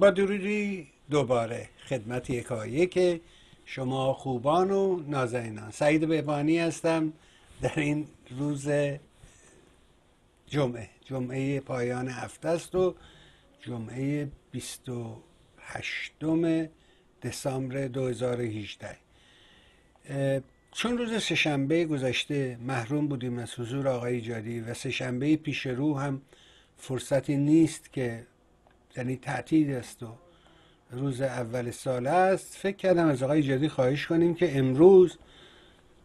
با درودی دوباره خدمت یکایی که شما خوبان و نازنینان. سعید بهبانی هستم در این روز جمعه. جمعه پایان هفته است و جمعه 28 دسامبر 2018 چون روز سهشنبه گذشته محروم بودیم از حضور آقای ایجادی و سهشنبه پیش رو هم فرصتی نیست که یعنی تعطیل است و روز اول سال است. فکر کردم از آقای ایجادی خواهش کنیم که امروز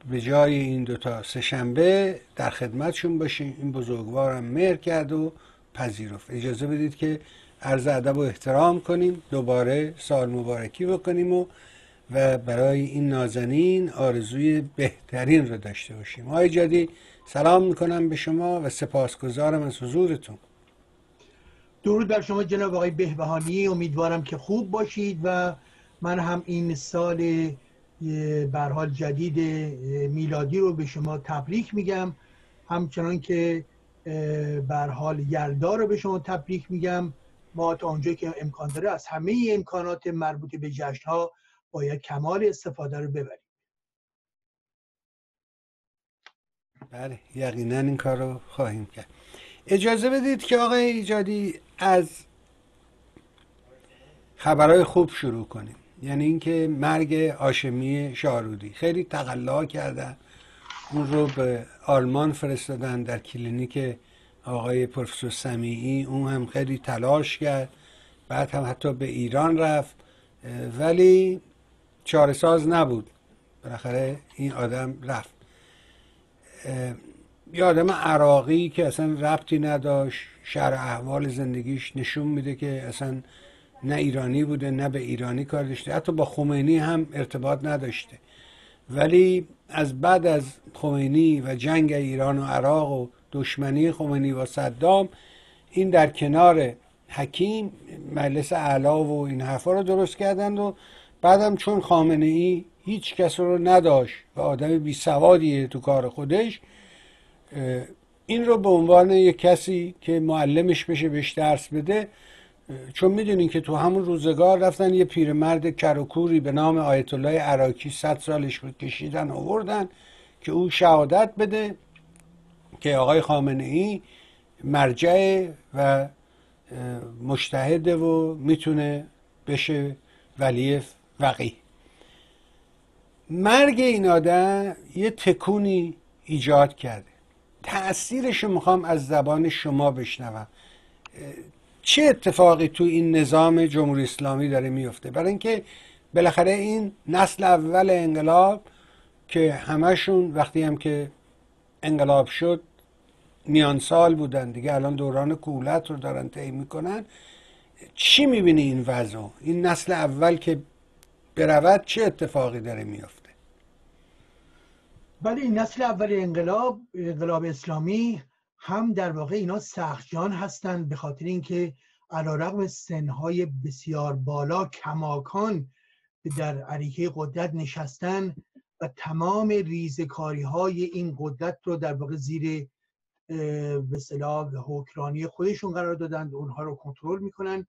به جای این دوتا سهشنبه در خدمتشون باشیم. این بزرگوارم مهر کرد و پذیرفت. اجازه بدید که عرض ادب و احترام کنیم دوباره سال مبارکی بکنیم و و برای این نازنین آرزوی بهترین رو داشته باشیم. آقای جدی سلام می‌کنم به شما و سپاسگزارم از حضورتون. درود بر شما جناب آقای بهبهانی. امیدوارم که خوب باشید و من هم این سال برحال جدید میلادی رو به شما تبریک میگم. همچنان که برحال یلدا رو به شما تبریک میگم. ما تا اونجا که امکان داره از همه امکانات مربوط به جشن ها باید کمال استفاده رو ببریم. بله یقینا این کار رو خواهیم کرد. اجازه بدید که آقای ایجادی از خبرهای خوب شروع کنیم. یعنی اینکه مرگ آشمی شارودی خیلی تقلا کردن اون رو به آلمان فرستادن در کلینیک آقای پروفسور سمیعی اون هم خیلی تلاش کرد. بعد هم حتی به ایران رفت. ولی چاره ساز نبود. بالاخره این آدم رفت. یه آدم عراقی که اصلا ربطی نداشت شهر احوال زندگیش نشون میده که اصلا نه ایرانی بوده نه به ایرانی کار داشته. حتی با خمینی هم ارتباط نداشته. ولی از بعد از خمینی و جنگ ایران و عراق و دشمنی خمینی با صدام این در کنار حکیم مجلس اعلا و این حرفا رو درست کردند و بعدم چون خامنه ای هیچ کس رو نداشت و آدم بی سوادیه تو کار خودش این رو به عنوان یک کسی که معلمش بشه بهش درس بده چون می‌دونین که تو همون روزگار رفتن یه پیرمرد کرکوری به نام آیت الله عراقی صد سالش بود کشیدن آوردن که او شهادت بده که آقای خامنه ای مرجع و مشتهده و می‌تونه بشه ولی وقی مرگ این آدم یه تکونی ایجاد کرده. تأثیرش رو می‌خوام از زبان شما بشنوم. چه اتفاقی تو این نظام جمهوری اسلامی داره میفته؟ برای اینکه بالاخره این نسل اول انقلاب که همشون وقتی هم که انقلاب شد میان سال بودن. دیگه الان دوران کولت رو دارن طی می‌کنن. چی می‌بینی این وضع؟ این نسل اول که برود چه اتفاقی داره میفته ولی نسل اول انقلاب انقلاب اسلامی هم در واقع اینا سختجان هستند به خاطر اینکه علیرغم سنهای بسیار بالا کماکان در عریکه قدرت نشستن و تمام ریزکاری های این قدرت رو در واقع زیر به صلاح حکرانی خودشون قرار دادن اونها رو کنترل می‌کنن.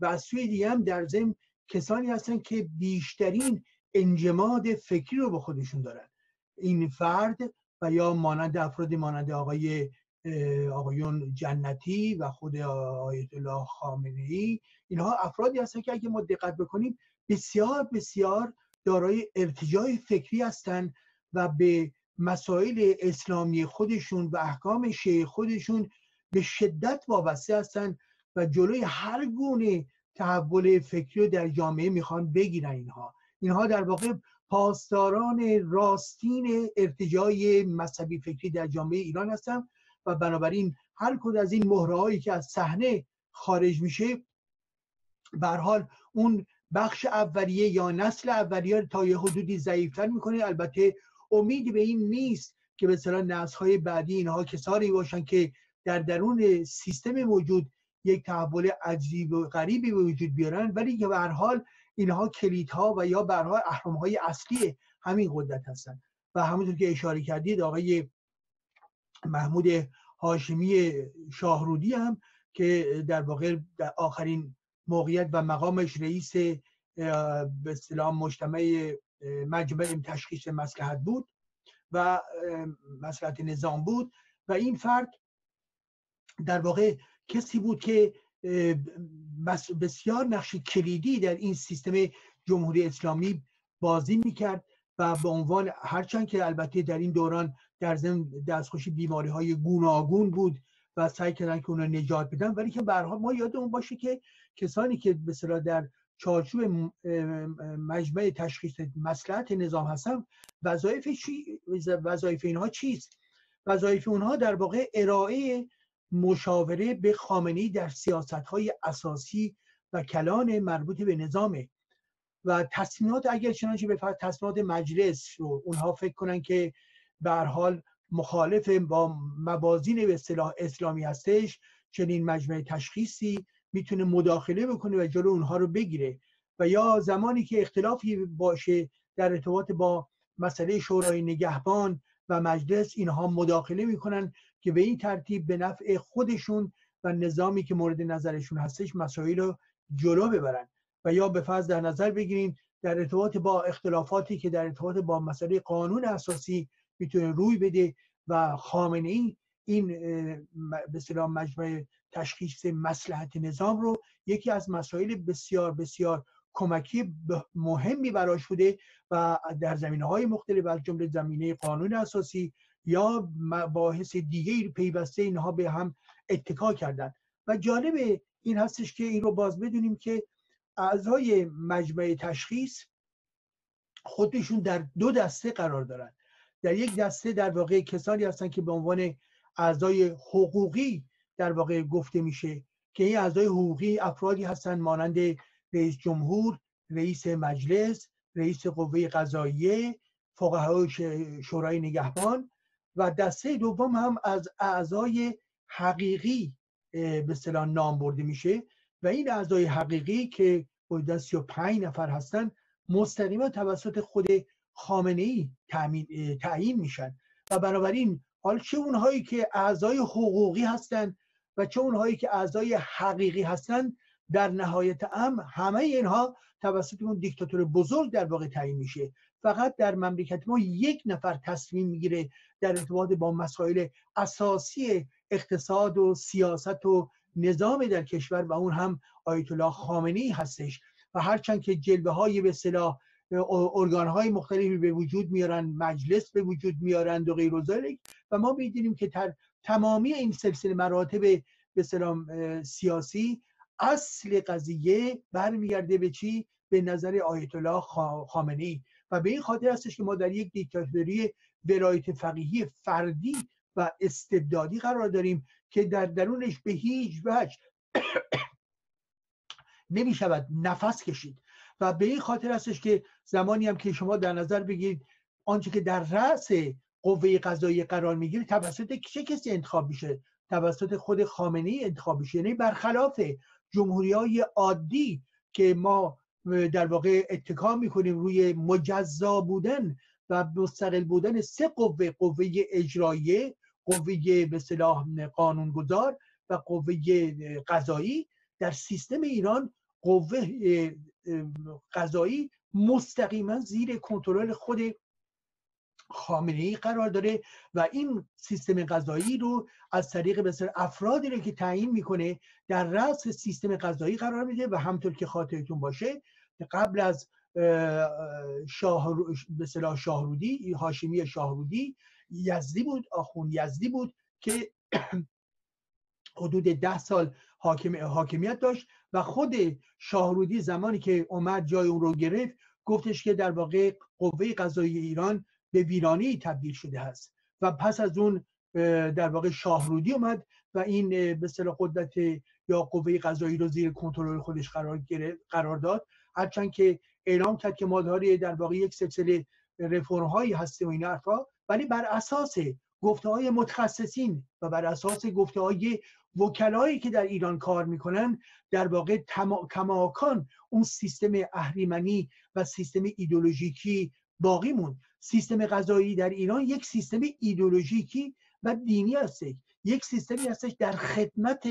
و از سوی دیگه هم در ضمن کسانی هستن که بیشترین انجماد فکری رو به خودشون دارن. این فرد و یا مانند افرادی مانند آقای آقایون جنتی و خود آیت الله خامنه ای اینها افرادی هستن که اگه ما دقت بکنیم بسیار بسیار دارای ارتجاع فکری هستند و به مسائل اسلامی خودشون و احکام شیعه خودشون به شدت وابسته هستند و جلوی هر گونه تحول فکری رو در جامعه می‌خوان بگیرن اینها. اینها در واقع پاسداران راستین ارتجاع مذهبی فکری در جامعه ایران هستن و بنابراین هر کد از این مهره که از صحنه خارج میشه به حال اون بخش اولیه یا نسل اولیه تا یه حدودی ضعیفتر می‌کنه. البته امیدی به این نیست که مثلا نسل های بعدی اینها کسانی باشن که در درون سیستم موجود یک تحول عجیب و غریبی به وجود بیارن. ولی که به هر حال اینها کلیدها و یا حال اهرم های اصلی همین قدرت هستند و همونطور که اشاره کردید آقای محمود هاشمی شاهرودی هم که در واقع در آخرین موقعیت و مقامش رئیس به اصطلاح مجتمع مجمع تشخیص مسلحت بود و مسلحت نظام بود. و این فرد در واقع کسی بود که بسیار نقش کلیدی در این سیستم جمهوری اسلامی بازی می‌کرد و به عنوان هرچند که البته در این دوران در ضمن دستخوشی بیماری های گوناگون بود و سعی کردن که اونا نجات بدن ولی که به ما یادمون باشه که کسانی که به در چارچوب مجمع تشخیص مسلحت نظام هستن وظایف چی وظایف اینها چیست؟ وظایف اونها در واقع ارائه مشاوره به خامنی در سیاست های اساسی و کلان مربوط به نظامه. و تصمیمات اگر چنانچه به تصمیمات مجلس رو اونها فکر کنن که به حال مخالف با موازین به اصطلاح اسلامی هستش چنین مجمع تشخیصی می‌تونه مداخله بکنه و جلو اونها رو بگیره. و یا زمانی که اختلافی باشه در ارتباط با مسئله شورای نگهبان و مجلس اینها مداخله می‌کنن که به این ترتیب به نفع خودشون و نظامی که مورد نظرشون هستش مسائل رو جلو ببرن و یا به فرض در نظر بگیریم در ارتباط با اختلافاتی که در ارتباط با مسئله قانون اساسی می‌تونه روی بده و خامنه ای این به مجمع تشخیص مسلحت نظام رو یکی از مسائل بسیار بسیار کمکی مهمی براش بوده و در زمینه های مختلف از جمله زمینه قانون اساسی یا مباحث دیگه پیوسته اینها به هم اتکا کردن. و جالب این هستش که این رو باز بدونیم که اعضای مجمع تشخیص خودشون در دو دسته قرار دارن. در یک دسته در واقع کسانی هستن که به عنوان اعضای حقوقی در واقع گفته میشه که این اعضای حقوقی افرادی هستند مانند رئیس جمهور رئیس مجلس رئیس قوه قضاییه فقهای شورای نگهبان و دسته دوم هم از اعضای حقیقی به اصطلاح نام برده میشه و این اعضای حقیقی که حدود 35 نفر هستن مستقیما توسط خود خامنه ای تعیین میشن. و بنابراین حال چه اونهایی که اعضای حقوقی هستند و چه اونهایی که اعضای حقیقی هستند در نهایت ام همه اینها توسط اون دیکتاتور بزرگ در واقع تعیین میشه. فقط در مملکت ما یک نفر تصمیم می‌گیره در ارتباط با مسائل اساسی اقتصاد و سیاست و نظام در کشور و اون هم آیت الله خامنه هستش. و هرچند که جلوه های به صلاح ارگان های مختلفی به وجود میارن مجلس به وجود میارند و غیر و و ما می‌دونیم که در تمامی این سلسله مراتب به سلام سیاسی اصل قضیه برمیگرده به چی؟ به نظر آیت الله خامنه و به این خاطر هستش که ما در یک دیکتاتوری ولایت فقیهی فردی و استبدادی قرار داریم که در درونش به هیچ وجه نمی شود نفس کشید. و به این خاطر هستش که زمانی هم که شما در نظر بگیرید آنچه که در رأس قوه قضایی قرار می‌گیره توسط چه کسی انتخاب میشه؟ توسط خود خامنه ای انتخاب میشه. یعنی برخلاف جمهوری های عادی که ما در واقع اتکا می‌کنیم روی مجزا بودن و مستقل بودن سه قوه قوه اجراییه قوه به صلاح قانونگذار و قوه قضایی. در سیستم ایران قوه قضایی مستقیما زیر کنترل خود خامنه ای قرار داره و این سیستم قضایی رو از طریق بسیار افرادی رو که تعیین می‌کنه در رأس سیستم قضایی قرار میده و همطور که خاطرتون باشه قبل از شاه به شاهرودی هاشمی شاهرودی یزدی بود آخون یزدی بود که حدود ده سال حاکم، حاکمیت داشت و خود شاهرودی زمانی که اومد جای اون رو گرفت گفتش که در واقع قوه قضایی ایران به ویرانی تبدیل شده است و پس از اون در واقع شاهرودی اومد و این به اصطلاح قدرت یا قوه قضایی رو زیر کنترل خودش قرار قرار داد هرچند که اعلام کرد که ما در واقع یک سلسله رفرم هایی هستیم و این حرفا ولی بر اساس گفته های متخصصین و بر اساس گفته های وکلایی که در ایران کار می‌کنن در واقع کماکان اون سیستم اهریمنی و سیستم ایدولوژیکی باقی موند. سیستم غذایی در ایران یک سیستم ایدولوژیکی و دینی هستش. یک سیستمی هستش در خدمت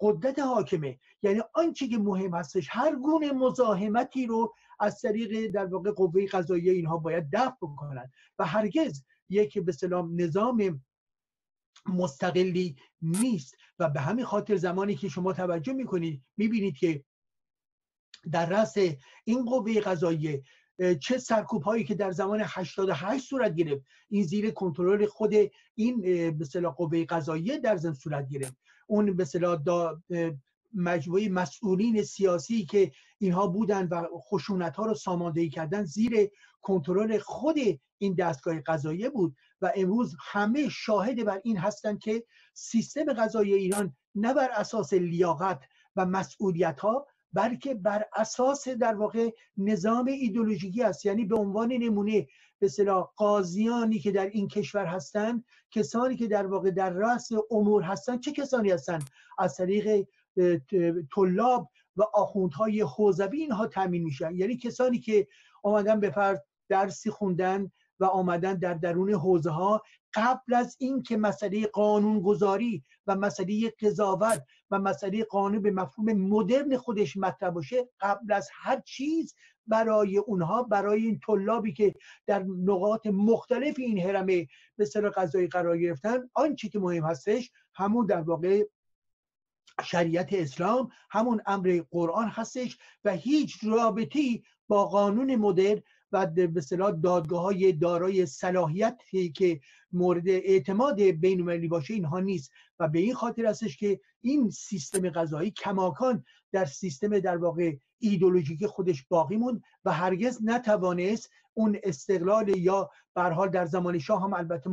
قدرت حاکمه. یعنی آنچه که مهم هستش هر گونه مزاحمتی رو از طریق در واقع قوه قضاییه اینها باید دفع بکنن. و هرگز یک به سلام نظام مستقلی نیست. و به همین خاطر زمانی که شما توجه می‌کنید می‌بینید که در رأس این قوه قضاییه چه سرکوب هایی که در زمان 88 صورت گرفت این زیر کنترل خود این به قوه قضاییه در زن صورت گرفت. اون به مجموعه مسئولین سیاسی که اینها بودن و خشونت ها رو ساماندهی کردن زیر کنترل خود این دستگاه قضاییه بود و امروز همه شاهد بر این هستند که سیستم قضایی ایران نه بر اساس لیاقت و مسئولیت ها بلکه بر اساس در واقع نظام ایدولوژیکی است. یعنی به عنوان نمونه به صلاح قاضیانی که در این کشور هستند کسانی که در واقع در رأس امور هستند چه کسانی هستند؟ از طریق طلاب و آخوندهای حوزوی اینها تامین میشن. یعنی کسانی که آمدن به فرض درسی خوندن و آمدن در درون حوزه ها قبل از اینکه مسئله قانون گذاری و مسئله قضاوت و مسئله قانون به مفهوم مدرن خودش مطرح باشه قبل از هر چیز برای اونها برای این طلابی که در نقاط مختلف این هرمه به سر قضایی قرار گرفتن آنچه که مهم هستش همون در واقع شریعت اسلام همون امر قرآن هستش و هیچ رابطی با قانون مدر و به صلاح دادگاه های دارای صلاحیتی که مورد اعتماد بین باشه اینها نیست. و به این خاطر هستش که این سیستم غذایی کماکان در سیستم در واقع ایدولوژیک خودش باقی موند و هرگز نتوانست اون استقلال یا حال در زمان شاه هم البته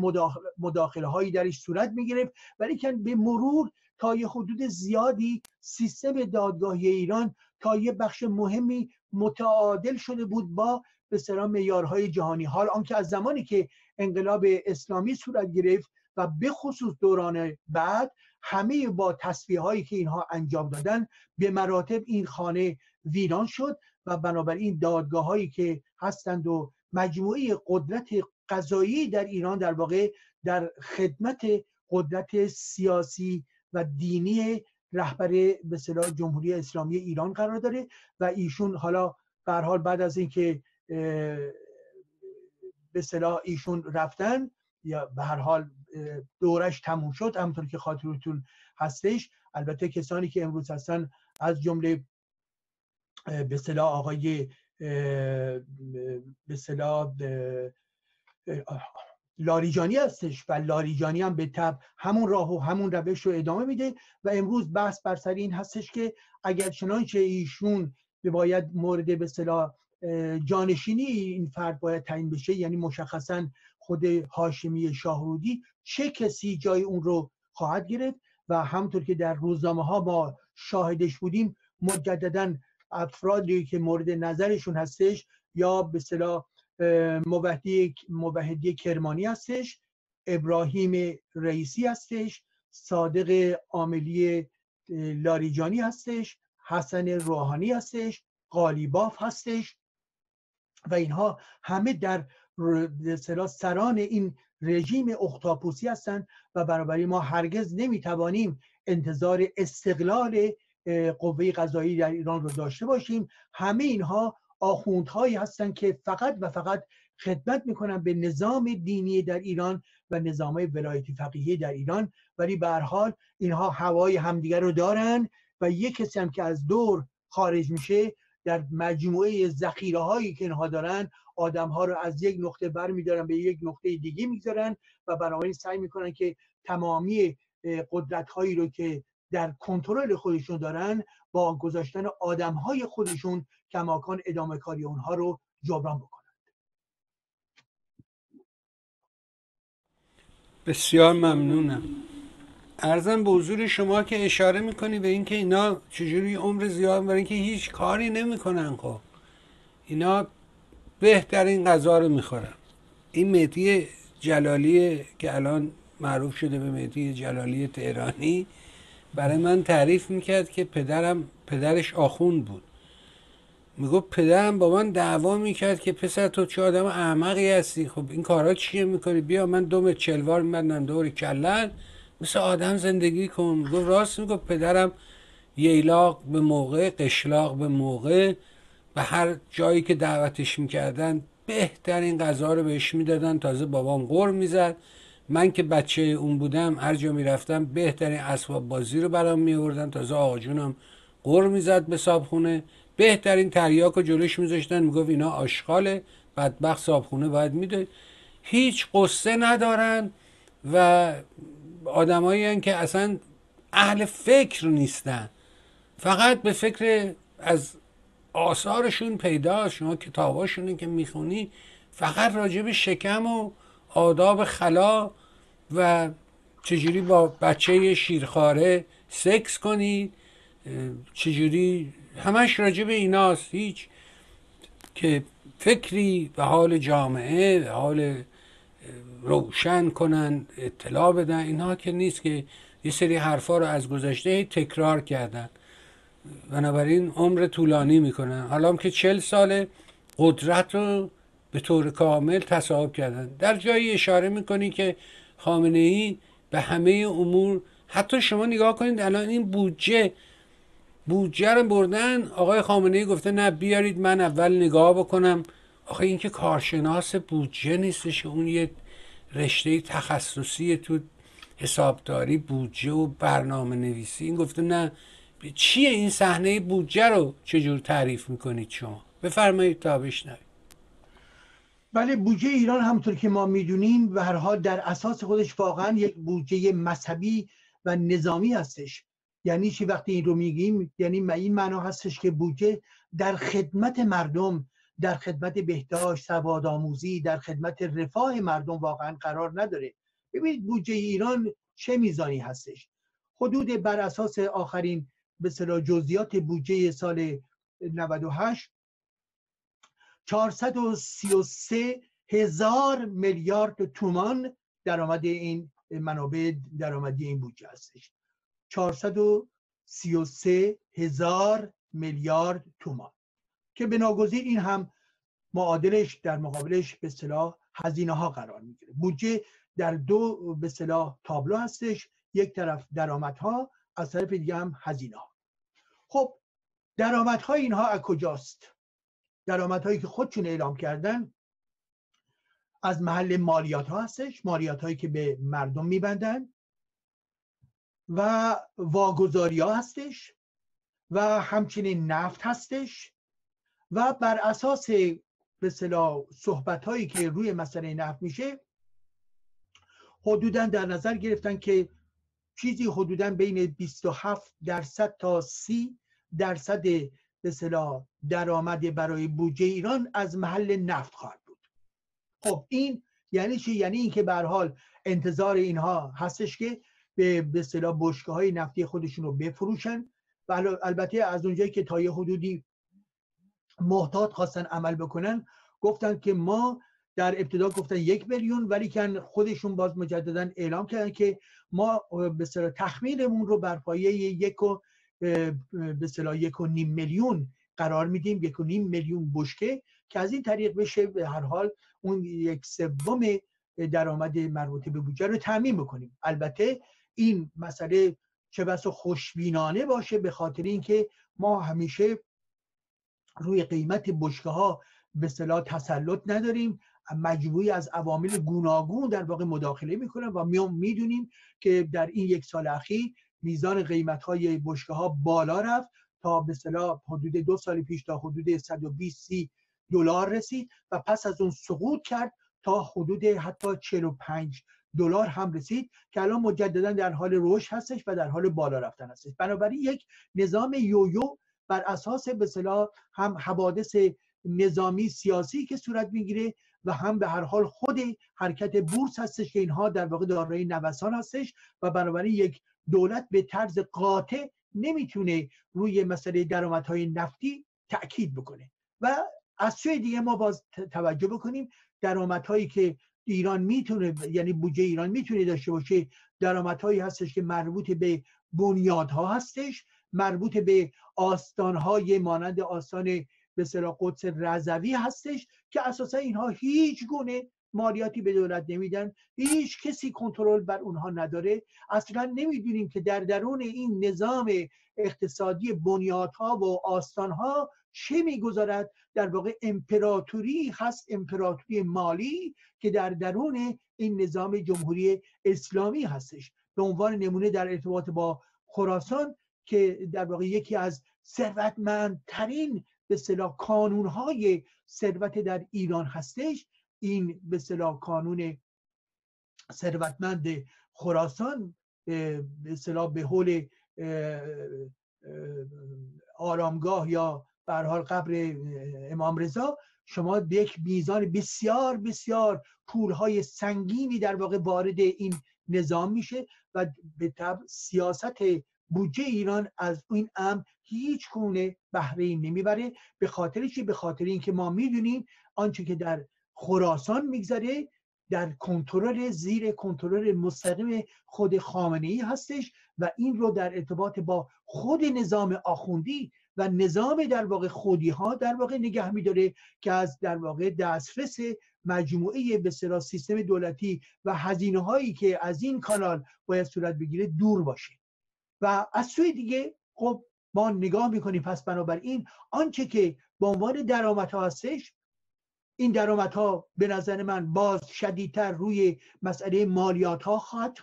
مداخله هایی درش صورت می‌گرفت. ولی که به مرور تا یه حدود زیادی سیستم دادگاهی ایران تا یه بخش مهمی متعادل شده بود با به سلام معیارهای جهانی. حال آنکه از زمانی که انقلاب اسلامی صورت گرفت و به خصوص دوران بعد همه با تصفیه هایی که اینها انجام دادن به مراتب این خانه ویران شد و بنابراین دادگاه هایی که هستند و مجموعه قدرت قضایی در ایران در واقع در خدمت قدرت سیاسی و دینی رهبر به جمهوری اسلامی ایران قرار داره و ایشون حالا به حال بعد از اینکه به صلاح ایشون رفتن یا به هر حال دورش تموم شد همونطور که خاطرتون هستش. البته کسانی که امروز هستن از جمله به صلاح آقای به صلاح لاریجانی هستش و لاریجانی هم به تب همون راه و همون روش رو ادامه میده و امروز بحث بر سر این هستش که اگر چنانچه ایشون باید مورد به صلاح جانشینی این فرد باید تعیین بشه یعنی مشخصا خود هاشمی شاهرودی چه کسی جای اون رو خواهد گرفت و همطور که در روزنامه ها ما شاهدش بودیم مجددا افرادی که مورد نظرشون هستش یا به صلاح موحدی موحدی کرمانی هستش ابراهیم رئیسی هستش صادق عاملی لاریجانی هستش حسن روحانی هستش قالیباف هستش و اینها همه در سران این رژیم اختاپوسی هستند و بنابراین ما هرگز نمی‌توانیم انتظار استقلال قوه قضایی در ایران رو داشته باشیم. همه اینها آخوندهایی هستند که فقط و فقط خدمت می‌کنن به نظام دینی در ایران و نظام ولایتی فقیهی در ایران. ولی به حال اینها هوای همدیگر رو دارن و یک کسی هم که از دور خارج میشه در مجموعه ذخیره هایی که اینها دارن آدم ها رو از یک نقطه بر میدارن به یک نقطه دیگه می‌گذارن و بنابراین سعی می‌کنن که تمامی قدرت هایی رو که در کنترل خودشون دارن با گذاشتن آدم های خودشون کماکان ادامه کاری اونها رو جبران بکنند بسیار ممنونم. ارزم به حضور شما که اشاره می‌کنی به اینکه اینا چجوری عمر زیاد برای اینکه هیچ کاری نمی‌کنن خب. اینا بهترین غذا رو می‌خورن. این مهدی جلالی که الان معروف شده به مهدی جلالی تهرانی برای من تعریف می‌کرد که پدرم پدرش آخوند بود. می‌گفت پدرم با من دعوا می‌کرد که پسر تو چه آدم احمقی هستی؟ خب این کارا چیه می‌کنی؟ بیا من دوم چلوار میبندم دور کلن. مثل آدم زندگی کن. گفت راست می‌گفت پدرم ییلاق به موقع قشلاق به موقع به هر جایی که دعوتش می‌کردن بهترین غذا رو بهش می‌دادن. تازه بابام غور می‌زد. من که بچه اون بودم هر جا می‌رفتم بهترین اسباب بازی رو برام میوردن تازه آقا جونم غور می‌زد به صابخونه. بهترین تریاک رو جلوش میذاشتن. می‌گفت اینا آشغاله بدبخت صابخونه باید میده هیچ قصه ندارن و آدمایی که اصلا اهل فکر نیستن. فقط به فکر از آثارشون پیدا شما کتاباشون که می‌خونی فقط راجع به شکم و آداب خلا و چجوری با بچه شیرخواره سکس کنید چجوری همش راجع به ایناست. هیچ که فکری به حال جامعه به حال روشن کنن اطلاع بدن. اینها که نیست که یه سری حرفا رو از گذشته تکرار کردن. بنابراین عمر طولانی می‌کنن. حالا که چل ساله قدرت رو به طور کامل تصاحب کردن. در جایی اشاره می‌کنی که خامنه ای به همه امور حتی شما نگاه کنید الان این بودجه بودجه رو بردن. آقای خامنه ای گفته نه بیارید من اول نگاه بکنم. آخه این که کارشناس بودجه نیستش اون یه رشته تخصصی تو حسابداری بودجه و برنامه نویسی این گفته نه چیه این صحنه بودجه رو چجور تعریف می‌کنید شما؟ بفرمایید تا بشنوید بله بودجه ایران همونطور که ما می‌دونیم به هر حال در اساس خودش واقعا یک بودجه مذهبی و نظامی هستش. یعنی چی وقتی این رو میگیم؟ یعنی این معنا هستش که بودجه در خدمت مردم در خدمت بهداشت سواد آموزی در خدمت رفاه مردم واقعا قرار نداره. ببینید بودجه ایران چه میزانی هستش. حدود بر اساس آخرین به جزئیات بودجه سال 98 433 هزار میلیارد تومان درآمد این منابع درآمدی این بودجه هستش. 433 هزار میلیارد تومان. که بناگزیر این هم معادلش در مقابلش به اصطلاح هزینه ها قرار می‌گیره. بودجه در دو به اصطلاح تابلو هستش یک طرف درآمدها از طرف دیگه هم هزینه ها خب درآمدها اینها از کجاست؟ درآمدهایی که خودشون اعلام کردن از محل مالیات ها هستش مالیات هایی که به مردم میبندن و واگذاری ها هستش و همچنین نفت هستش و بر اساس به صلاح صحبت هایی که روی مسئله نفت میشه حدودا در نظر گرفتن که چیزی حدودا بین 27 درصد تا 30 درصد به صلاح درآمد برای بودجه ایران از محل نفت خواهد بود. خب این یعنی چی؟ یعنی اینکه به حال انتظار اینها هستش که به به اصطلاح بشکه های نفتی خودشون رو بفروشن. و البته از اونجایی که تا یه حدودی محتاط خواستن عمل بکنن گفتن که ما در ابتدا گفتن یک میلیون ولی که خودشون باز مجددا اعلام کردن که ما به تخمینمون رو بر پایه یک و به اصطلاح یک و نیم میلیون قرار میدیم یک و نیم میلیون بشکه که از این طریق بشه به هر حال اون یک سوم درآمد مربوط به بودجه رو تعمین بکنیم. البته این مسئله چه بسا خوشبینانه باشه به خاطر اینکه ما همیشه روی قیمت بشکه ها به صلاح تسلط نداریم. مجموعی از عوامل گوناگون در واقع مداخله می‌کنن و می‌دونیم که در این یک سال اخیر میزان قیمت های بشکه ها بالا رفت تا به صلاح حدود دو سال پیش تا حدود 120 دلار رسید و پس از اون سقوط کرد تا حدود حتی 45 دلار هم رسید که الان مجددا در حال رشد هستش و در حال بالا رفتن هستش. بنابراین یک نظام یویو بر اساس به صلاح هم حوادث نظامی سیاسی که صورت می‌گیره و هم به هر حال خود حرکت بورس هستش که اینها در واقع دارای نوسان هستش و بنابراین یک دولت به طرز قاطع نمی‌تونه روی مسئله درآمدهای نفتی تاکید بکنه. و از سوی دیگه ما باز توجه بکنیم درآمدهایی که ایران می‌تونه یعنی بودجه ایران می‌تونه داشته باشه درآمدهایی هستش که مربوط به بنیادها هستش مربوط به آستانهای مانند آستان به قدس رضوی هستش که اساسا اینها هیچ گونه مالیاتی به دولت نمیدن هیچ کسی کنترل بر اونها نداره. اصلا نمی‌دونیم که در درون این نظام اقتصادی بنیادها و آستانها چه می‌گذارد. در واقع امپراتوری هست امپراتوری مالی که در درون این نظام جمهوری اسلامی هستش. به عنوان نمونه در ارتباط با خراسان که در واقع یکی از ثروتمندترین به صلاح کانونهای ثروت در ایران هستش. این به صلاح کانون ثروتمند خراسان به صلاح به حول آرامگاه یا به حال قبر امام رضا. شما یک میزان بسیار بسیار پولهای سنگینی در واقع وارد این نظام میشه و به طب سیاست بودجه ایران از این امر هیچ گونه بهره نمی‌بره به خاطر چی؟ به خاطر اینکه ما می‌دونیم آنچه که در خراسان میگذره در کنترل زیر کنترل مستقیم خود خامنه ای هستش و این رو در ارتباط با خود نظام آخوندی و نظام در واقع خودی ها در واقع نگه میداره که از در واقع دسترس مجموعه به سیستم دولتی و هزینه هایی که از این کانال باید صورت بگیره دور باشه. و از سوی دیگه خب ما نگاه می‌کنیم. پس بنابراین آنچه که به عنوان درآمدها هستش این درآمدها به نظر من باز شدیدتر روی مسئله مالیات ها خواهد,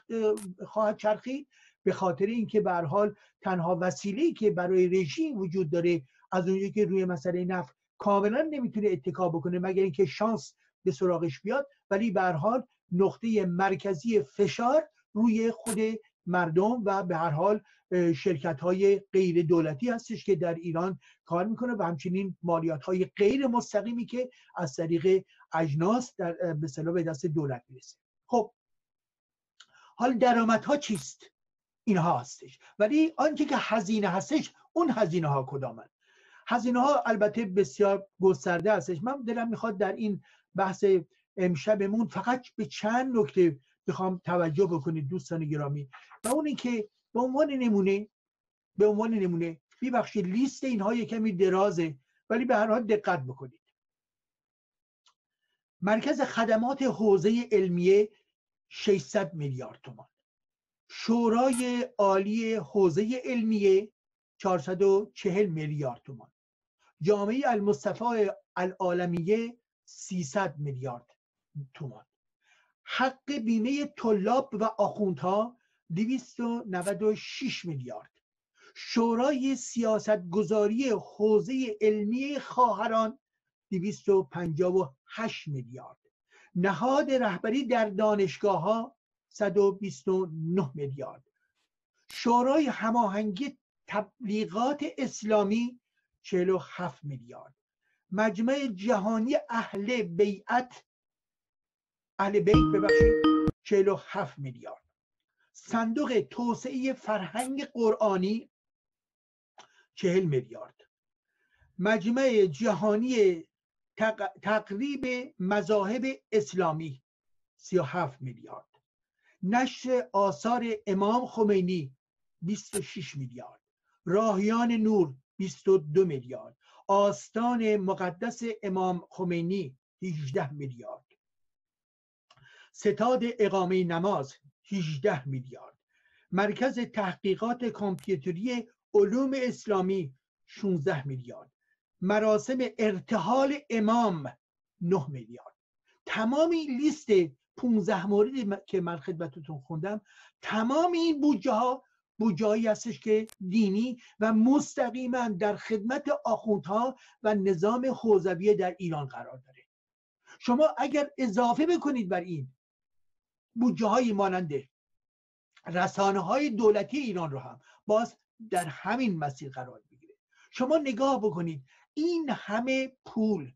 خواهد چرخید. به خاطر اینکه به حال تنها وسیله که برای رژیم وجود داره از اونجایی که روی مسئله نفت کاملا نمی‌تونه اتکا بکنه مگر اینکه شانس به سراغش بیاد ولی به حال نقطه مرکزی فشار روی خود مردم و به هر حال شرکت های غیر دولتی هستش که در ایران کار می‌کنه و همچنین مالیات های غیر مستقیمی که از طریق اجناس در به به دست دولت می‌رسه. خب حال درآمدها چیست؟ اینها هستش. ولی آنچه که هزینه هستش اون هزینه ها کدامن؟ هزینه ها البته بسیار گسترده هستش. من دلم می‌خواد در این بحث امشبمون فقط به چند نکته بخوام توجه بکنید دوستان گرامی. و اون که به عنوان نمونه به عنوان نمونه ببخشید لیست اینها کمی درازه ولی به هر حال دقت بکنید. مرکز خدمات حوزه علمیه 600 میلیارد تومان. شورای عالی حوزه علمیه 440 میلیارد تومان. جامعه المصطفى العالمیه 300 میلیارد تومان. حق بیمه طلاب و آخوندها 296 میلیارد. شورای سیاستگذاری حوزه علمی خواهران 258 میلیارد. نهاد رهبری در دانشگاه ها 129 میلیارد. شورای هماهنگی تبلیغات اسلامی 47 میلیارد. مجمع جهانی اهل بیعت اهل بیت ببخشید 47 میلیارد. صندوق توسعه فرهنگ قرآنی 40 میلیارد. مجمع جهانی تقریب مذاهب اسلامی 37 میلیارد. نشر آثار امام خمینی 26 میلیارد. راهیان نور 22 میلیارد. آستان مقدس امام خمینی 18 میلیارد. ستاد اقامه نماز 18 میلیارد. مرکز تحقیقات کامپیوتری علوم اسلامی 16 میلیارد. مراسم ارتحال امام 9 میلیارد. تمام این لیست 15 موردی که من خدمتتون خوندم تمام این بودجه ها بودجه هستش که دینی و مستقیما در خدمت آخوندها و نظام حوزویه در ایران قرار داره. شما اگر اضافه بکنید بر این بودجه های مانند رسانه های دولتی ایران رو هم باز در همین مسیر قرار بگیره شما نگاه بکنید این همه پول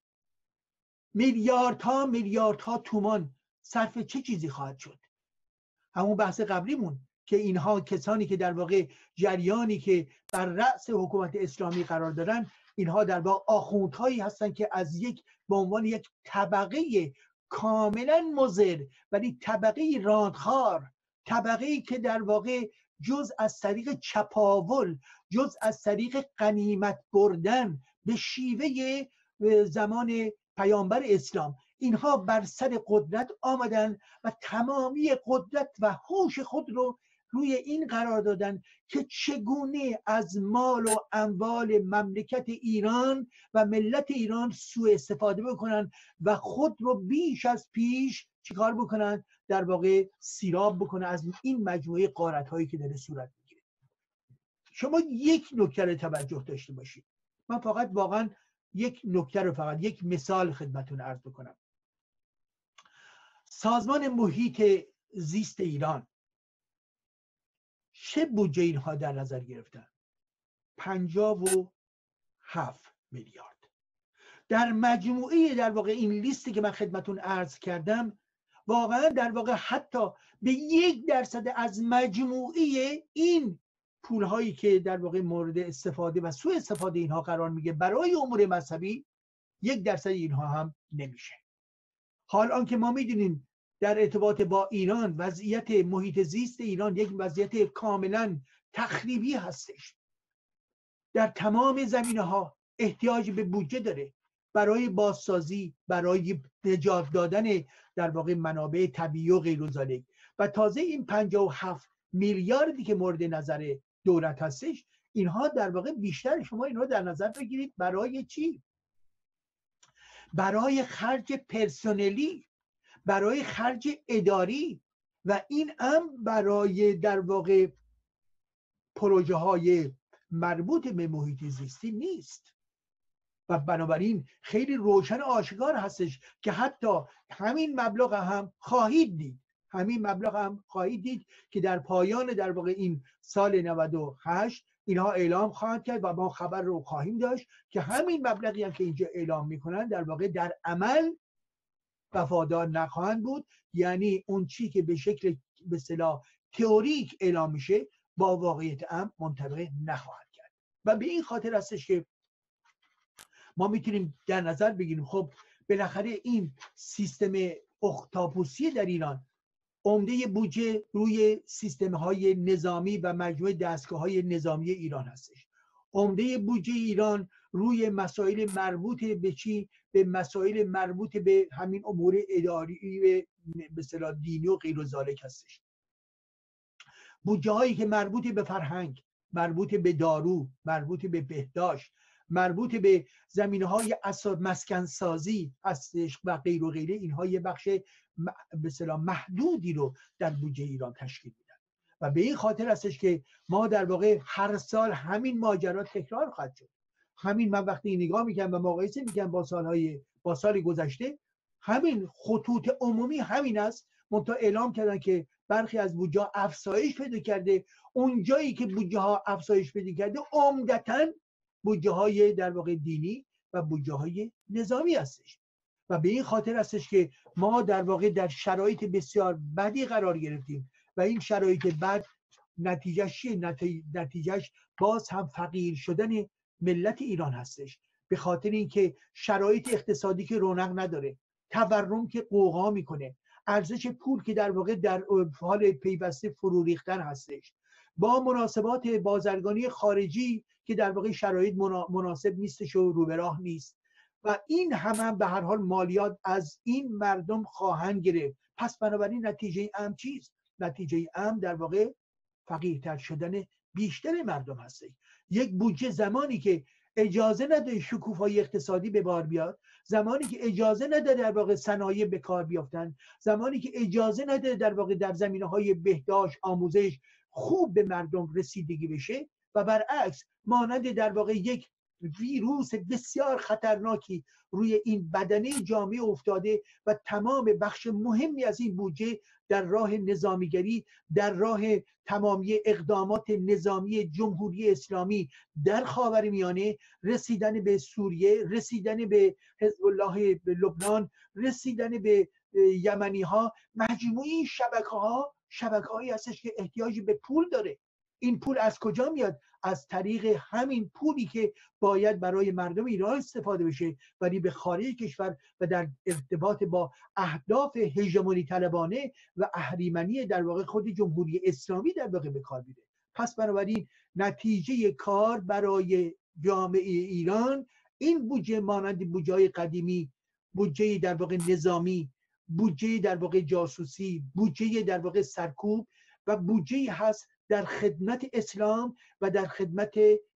میلیاردها میلیاردها تومان صرف چه چیزی خواهد شد؟ همون بحث قبلیمون که اینها کسانی که در واقع جریانی که بر رأس حکومت اسلامی قرار دارن اینها در واقع آخوندهایی هستند که از یک به عنوان یک طبقه کاملا مزر ولی طبقه راندخار طبقه که در واقع جز از طریق چپاول جز از طریق قنیمت بردن به شیوه زمان پیامبر اسلام. اینها بر سر قدرت آمدن و تمامی قدرت و هوش خود رو روی این قرار دادن که چگونه از مال و اموال مملکت ایران و ملت ایران سوء استفاده بکنن و خود رو بیش از پیش چیکار بکنن؟ در واقع سیراب بکنه از این مجموعه قارت هایی که داره صورت می‌گیره. شما یک نکته توجه داشته باشید. من فقط واقعا یک نکته رو فقط یک مثال خدمتون عرض بکنم. سازمان محیط زیست ایران چه بودجه اینها در نظر گرفتن؟ پنجاب و هفت میلیارد. در مجموعه در واقع این لیستی که من خدمتون عرض کردم واقعا در واقع حتی به یک درصد از مجموعه این پول هایی که در واقع مورد استفاده و سوء استفاده اینها قرار میگه برای امور مذهبی یک درصد اینها هم نمیشه. حال آنکه ما می‌دونیم در ارتباط با ایران وضعیت محیط زیست ایران یک وضعیت کاملا تخریبی هستش. در تمام زمینه ها احتیاج به بودجه داره برای بازسازی برای نجات دادن در واقع منابع طبیعی و غیر و تازه این 57 میلیاردی که مورد نظر دولت هستش اینها در واقع بیشتر شما اینها در نظر بگیرید برای چی؟ برای خرج پرسنلی. برای خرج اداری و این هم برای در واقع پروژه های مربوط به محیط زیستی نیست. و بنابراین خیلی روشن آشکار هستش که حتی همین مبلغ هم خواهید دید. همین مبلغ هم خواهید دید که در پایان در واقع این سال 98 اینها اعلام خواهند کرد و ما خبر رو خواهیم داشت که همین مبلغی هم که اینجا اعلام می‌کنن در واقع در عمل وفادار نخواهند بود. یعنی اون چی که به شکل به صلاح تئوریک اعلام میشه با واقعیت هم منطبق نخواهد کرد. و به این خاطر هستش که ما می‌تونیم در نظر بگیریم. خب بالاخره این سیستم اختاپوسی در ایران عمده بودجه روی سیستم های نظامی و مجموعه دستگاه های نظامی ایران هستش. عمده بودجه ایران روی مسائل مربوط به چی؟ به مسائل مربوط به همین امور اداری به دینی و غیر هستش. بودجه هایی که مربوط به فرهنگ مربوط به دارو مربوط به بهداشت مربوط به زمینه های مسکن سازی هستش و غیر و غیره اینها یه بخش به محدودی رو در بودجه ایران تشکیل میدن. و به این خاطر هستش که ما در واقع هر سال همین ماجرا تکرار خواهد شد. همین من وقتی نگاه می‌کنم و مقایسه می‌کنم با سالهای با سال گذشته همین خطوط عمومی همین است. منتها اعلام کردن که برخی از بودجه افزایش پیدا کرده. اون جایی که بودجه ها افزایش پیدا کرده عمدتا بودجه های در واقع دینی و بودجه های نظامی هستش. و به این خاطر هستش که ما در واقع در شرایط بسیار بدی قرار گرفتیم و این شرایط بد نتیجهش نتیجهش باز هم فقیر شدن ملت ایران هستش. به خاطر اینکه شرایط اقتصادی که رونق نداره تورم که قوقا می‌کنه ارزش پول که در واقع در حال پیوسته فرو ریختن هستش. با مناسبات بازرگانی خارجی که در واقع شرایط مناسب نیستش و رو به راه نیست. و این هم, هم به هر حال مالیات از این مردم خواهند گرفت. پس بنابراین نتیجه ام چیست؟ نتیجه ام در واقع فقیرتر شدن بیشتر مردم هست یک بودجه زمانی که اجازه نداره شکوفای اقتصادی به بار بیاد زمانی که اجازه نداره در واقع صنایع به کار بیافتن زمانی که اجازه نداره در واقع در زمینه های بهداشت آموزش خوب به مردم رسیدگی بشه و برعکس مانند در واقع یک ویروس بسیار خطرناکی روی این بدنه جامعه افتاده و تمام بخش مهمی از این بودجه در راه نظامیگری در راه تمامی اقدامات نظامی جمهوری اسلامی در خاور میانه رسیدن به سوریه رسیدن به حزب الله به لبنان رسیدن به یمنی ها مجموعی شبکه ها شبکه هایی هستش که احتیاجی به پول داره. این پول از کجا میاد؟ از طریق همین پولی که باید برای مردم ایران استفاده بشه ولی به خارج کشور و در ارتباط با اهداف هژمونی طلبانه و اهریمنی در واقع خود جمهوری اسلامی در واقع به کار میره. پس بنابراین نتیجه کار برای جامعه ایران این بودجه مانند بودجه قدیمی بودجه در واقع نظامی بودجه در واقع جاسوسی بودجه در واقع سرکوب و بودجه هست در خدمت اسلام و در خدمت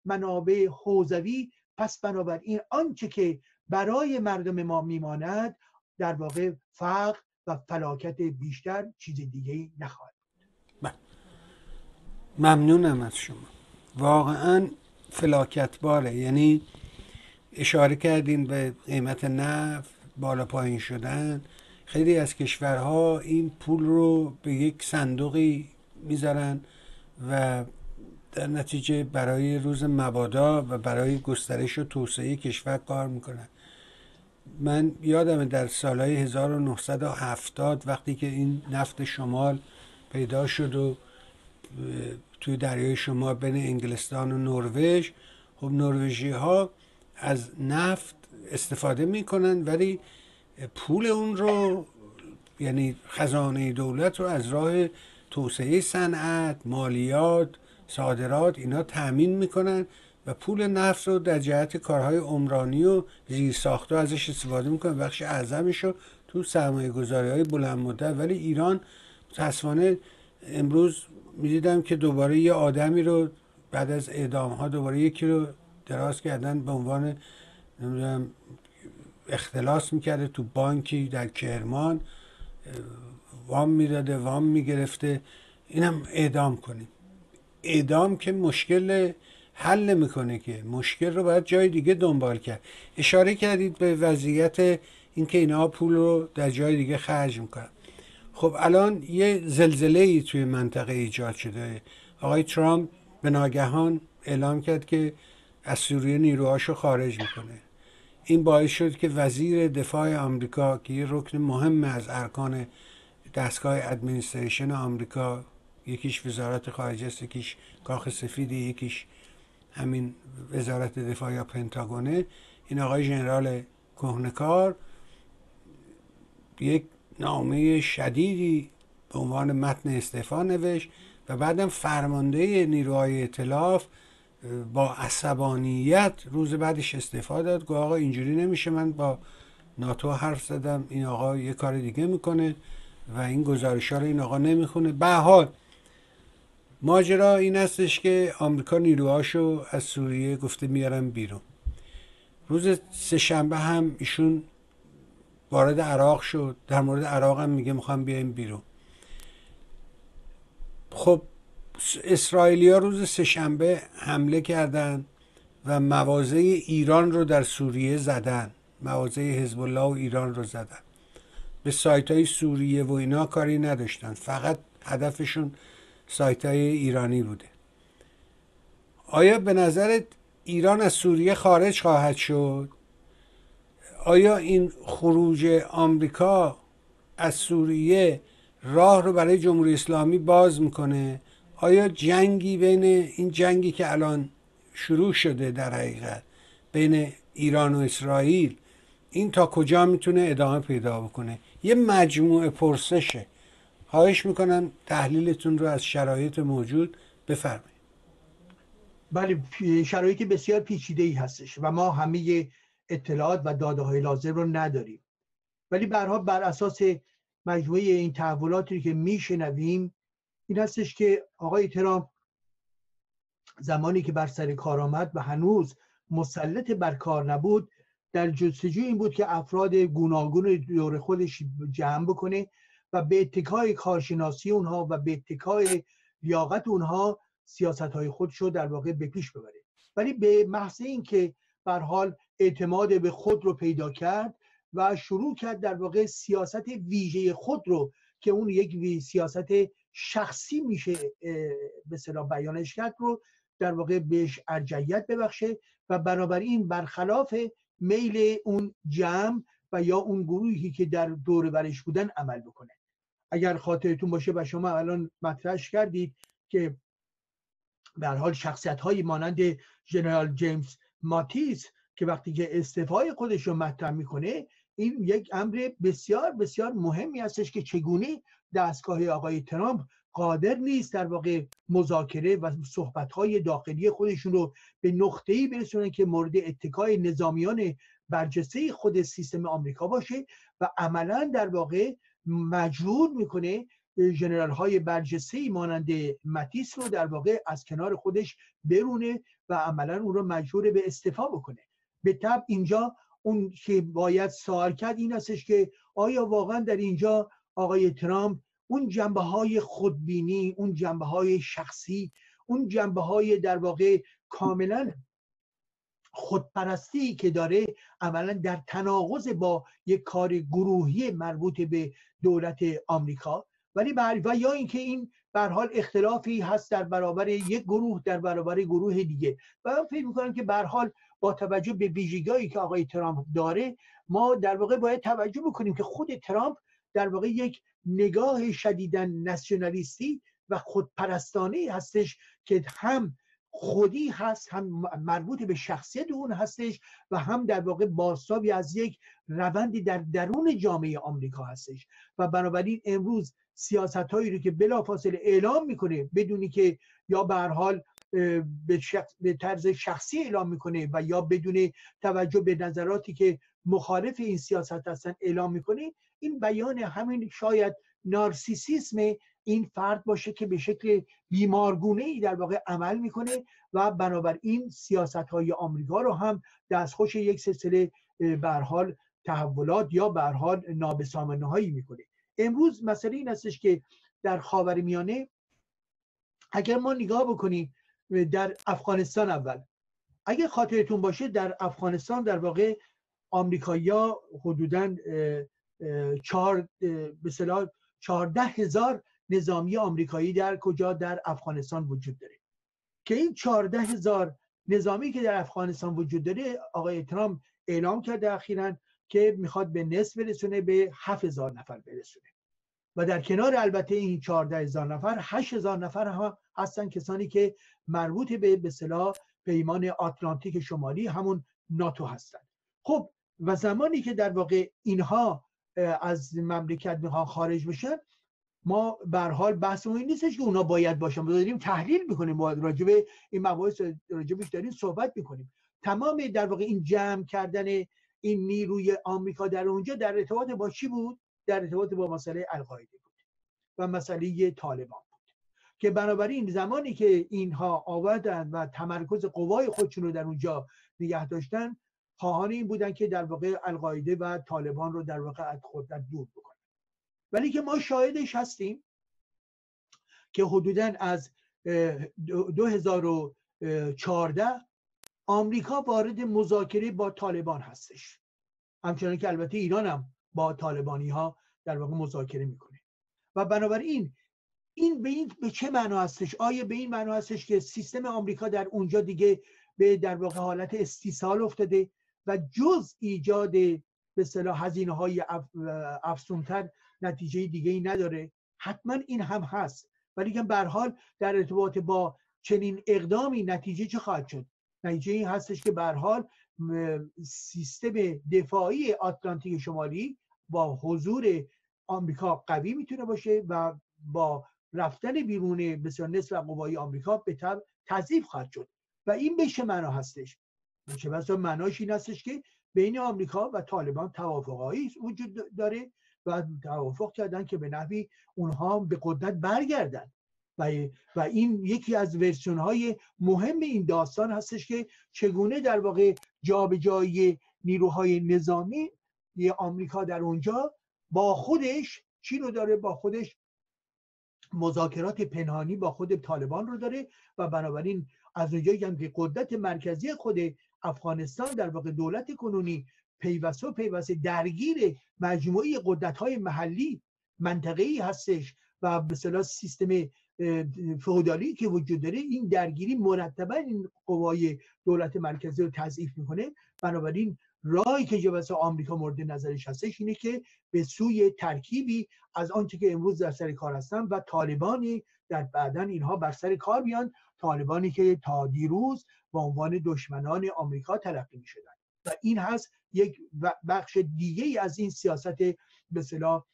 منابع حوزوی. پس بنابراین آنچه که برای مردم ما میماند در واقع فقر و فلاکت بیشتر چیز دیگه نخواهد بله. ممنونم از شما. واقعا فلاکت باره یعنی اشاره کردین به قیمت نفت بالا پایین شدن. خیلی از کشورها این پول رو به یک صندوقی می‌ذارن و در نتیجه برای روز مبادا و برای گسترش و توسعه کشور کار می‌کنن من یادم در سالهای 1970 وقتی که این نفت شمال پیدا شد و توی دریای شمال بین انگلستان و نروژ خب نروژی ها از نفت استفاده می‌کنن ولی پول اون رو یعنی خزانه دولت رو از راه توسعه صنعت مالیات صادرات اینا تأمین می‌کنن و پول نفت رو در جهت کارهای عمرانی و زیر ساخته ازش استفاده می‌کنن. بخش اعظمش رو تو سرمایه گذاری های بلند مدت. ولی ایران متاسفانه امروز می‌دیدم که دوباره یه آدمی رو بعد از اعدام ها دوباره یکی رو دراز کردن به عنوان نمی‌دونم اختلاس می‌کرده تو بانکی در کرمان. وام می‌داده وام می‌گرفته. اینم اعدام کنیم. اعدام که مشکل حل نمی‌کنه که. مشکل رو باید جای دیگه دنبال کرد. اشاره کردید به وضعیت اینکه اینها پول رو در جای دیگه خرج می‌کنن خب الان یه زلزله ای توی منطقه ایجاد شده. آقای ترامپ به ناگهان اعلام کرد که از سوریه نیروهاشو خارج می‌کنه. این باعث شد که وزیر دفاع آمریکا که یه رکن مهم از ارکان دستگاه ادمنستریشن آمریکا یکیش وزارت خارجه است یکیش کاخ سفیدی یکیش همین وزارت دفاع یا پنتاگونه. این آقای ژنرال کهنکار یک نامه شدیدی به عنوان متن استعفا نوشت و بعدم فرمانده نیروهای اطلاف با عصبانیت روز بعدش استعفا داد. گفت آقا اینجوری نمیشه من با ناتو حرف زدم این آقا یه کار دیگه می‌کنه. و این گزارش ها رو این آقا نمی‌خونه. به حال ماجرا این هستش که آمریکا نیروهاشو از سوریه گفته میارن بیرون. روز سهشنبه هم ایشون وارد عراق شد. در مورد عراق هم میگه می‌خوام بیایم بیرون. خب اسرائیلیا روز سهشنبه حمله کردند و مواضع ایران رو در سوریه زدن. مواضع حزب الله و ایران رو زدن. به سایت های سوریه و اینا کاری نداشتن. فقط هدفشون سایت های ایرانی بوده. آیا به نظرت ایران از سوریه خارج خواهد شد؟ آیا این خروج آمریکا از سوریه راه رو برای جمهوری اسلامی باز می‌کنه؟ آیا جنگی بین این جنگی که الان شروع شده در حقیقت بین ایران و اسرائیل این تا کجا می‌تونه ادامه پیدا بکنه؟ یه مجموعه پرسشه. خواهش می‌کنم تحلیلتون رو از شرایط موجود بفرمایید. بله شرایط بسیار پیچیده ای هستش و ما همه اطلاعات و داده های لازم رو نداریم. ولی برها بر اساس مجموعه این تحولاتی که میشنویم این هستش که آقای ترامپ زمانی که بر سر کار آمد و هنوز مسلط بر کار نبود در جستجو این بود که افراد گوناگون دور خودش جمع بکنه و به اتکای کارشناسی اونها و به اتکای لیاقت اونها سیاست های خودش رو در واقع به پیش ببره. ولی به محض اینکه بر حال اعتماد به خود رو پیدا کرد و شروع کرد در واقع سیاست ویژه خود رو که اون یک سیاست شخصی میشه به صلاح بیانش کرد رو در واقع بهش ارجعیت ببخشه و بنابراین برخلاف میل اون جمع و یا اون گروهی که در دور برش بودن عمل بکنه. اگر خاطرتون باشه و شما الان مطرحش کردید که به حال شخصیت های مانند جنرال جیمز ماتیس که وقتی که استعفای خودش رو مطرح می‌کنه این یک امر بسیار بسیار مهمی هستش که چگونه دستگاه آقای ترامپ قادر نیست در واقع مذاکره و صحبت های داخلی خودشون رو به نقطه‌ای برسونن که مورد اتکای نظامیان برجسته خود سیستم آمریکا باشه و عملا در واقع مجبور می‌کنه جنرال های برجسته مانند متیس رو در واقع از کنار خودش برونه و عملا اون رو مجبور به استفا بکنه. به طب اینجا اون که باید سوال کرد این استش که آیا واقعا در اینجا آقای ترامپ اون جنبه های خودبینی اون جنبه های شخصی اون جنبه های در واقع کاملا خودپرستی که داره عملا در تناقض با یک کار گروهی مربوط به دولت آمریکا. ولی بر و یا اینکه این بر حال اختلافی هست در برابر یک گروه در برابر گروه دیگه. و من فکر می‌کنم که بر حال با توجه به ویژگیهایی که آقای ترامپ داره ما در واقع باید توجه بکنیم که خود ترامپ در واقع یک نگاه شدیدن ناسیونالیستی و خودپرستانه هستش که هم خودی هست هم مربوط به شخصیت اون هستش و هم در واقع بازتابی از یک روندی در درون جامعه آمریکا هستش. و بنابراین امروز سیاست هایی رو که بلافاصله اعلام می‌کنه بدونی که یا به حال به, به طرز شخصی اعلام می‌کنه و یا بدون توجه به نظراتی که مخالف این سیاست هستن اعلام می‌کنه این بیان همین شاید نارسیسیسم این فرد باشه که به شکل بیمارگونه ای در واقع عمل می‌کنه و بنابراین سیاست های آمریکا رو هم دستخوش یک سلسله حال تحولات یا حال نابسامانه هایی می‌کنه. امروز مسئله این هستش که در خاور میانه اگر ما نگاه بکنیم در افغانستان اول اگر خاطرتون باشه در افغانستان در واقع آمریکایی‌ها حدوداً چهار به چهارده هزار نظامی آمریکایی در کجا در افغانستان وجود داره. که این چهارده هزار نظامی که در افغانستان وجود داره آقای ترامپ اعلام کرده اخیرا که می‌خواد به نصف برسونه به هفت هزار نفر برسونه. و در کنار البته این چهارده هزار نفر هشت هزار نفر هم هستن کسانی که مربوط به به پیمان آتلانتیک شمالی همون ناتو هستند خب و زمانی که در واقع اینها از مملکت می‌خوان خارج بشن ما به حال بحث این نیستش که اونا باید باشن. ما داریم تحلیل می‌کنیم راجع به این مباحث راجبش داریم صحبت می‌کنیم. تمام در واقع این جمع کردن این نیروی آمریکا در اونجا در ارتباط با چی بود؟ در ارتباط با مسئله القاعده بود و مسئله طالبان بود. که بنابراین زمانی که اینها آوردن و تمرکز قوای خودشون رو در اونجا نگه داشتن خواهان این بودن که در واقع القاعده و طالبان رو در واقع از خود دور بکنن. ولی که ما شاهدش هستیم که حدودا از 2014 آمریکا وارد مذاکره با طالبان هستش. همچنان که البته ایران هم با طالبانی ها در واقع مذاکره می‌کنه. و بنابراین این به این به چه معنا هستش؟ آیا به این معنا هستش که سیستم آمریکا در اونجا دیگه به در واقع حالت استیصال افتاده؟ و جز ایجاد به صلاح هزینه های افزونتر نتیجه دیگه ای نداره. حتما این هم هست. ولی که به حال در ارتباط با چنین اقدامی نتیجه چه خواهد شد؟ نتیجه این هستش که به حال سیستم دفاعی آتلانتیک شمالی با حضور آمریکا قوی می‌تونه باشه و با رفتن بیرون بسیار نصف قوای آمریکا به تضعیف خواهد شد. و این به چه معنا هستش؟ چه بسا معناش این هستش که بین آمریکا و طالبان توافقهایی وجود داره و توافق کردن که به نحوی اونها به قدرت برگردن. و, و این یکی از ورسیون های مهم این داستان هستش که چگونه در واقع جابجایی نیروهای نظامی آمریکا در اونجا با خودش چی رو داره؟ با خودش مذاکرات پنهانی با خود طالبان رو داره و بنابراین از اونجایی هم که قدرت مرکزی خود افغانستان در واقع دولت کنونی پیوسته و پیوسته درگیر مجموعه قدرت های محلی منطقه‌ای هستش و به سیستم فودالی که وجود داره این درگیری مرتبا این قوای دولت مرکزی رو تضعیف می‌کنه. بنابراین راهی که جبهه آمریکا مورد نظرش هستش اینه که به سوی ترکیبی از آنچه که امروز در سر کار هستن و طالبانی در بعدا اینها بر سر کار بیان طالبانی که تا دیروز به عنوان دشمنان آمریکا تلقی می شدن و این هست یک بخش دیگه از این سیاست به صلاح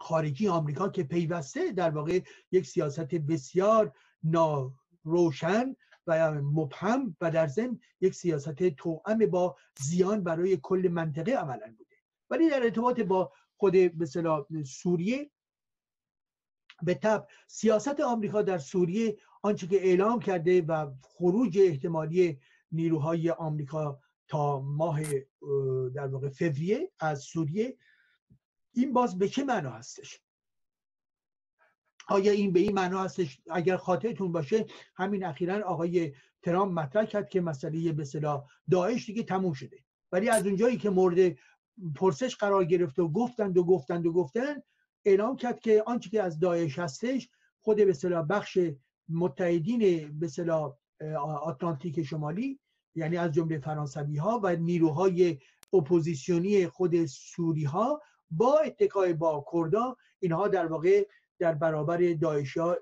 خارجی آمریکا که پیوسته در واقع یک سیاست بسیار ناروشن و مبهم و در ضمن یک سیاست توأم با زیان برای کل منطقه عملا بوده. ولی در ارتباط با خود به سوریه به تب سیاست آمریکا در سوریه آنچه که اعلام کرده و خروج احتمالی نیروهای آمریکا تا ماه در واقع فوریه از سوریه این باز به چه معنا هستش؟ آیا این به این معنا هستش؟ اگر خاطرتون باشه همین اخیرا آقای ترامپ مطرح کرد که مسئله به اصطلاح داعش دیگه تموم شده. ولی از اونجایی که مورد پرسش قرار گرفته و گفتند و گفتند و گفتند اعلام کرد که آنچه که از داعش هستش خود به اصطلاح بخش متحدین به اصطلاح آتلانتیک شمالی یعنی از جمله فرانسوی ها و نیروهای اپوزیسیونی خود سوری ها با اتکای با کردا اینها در واقع در برابر داعش ها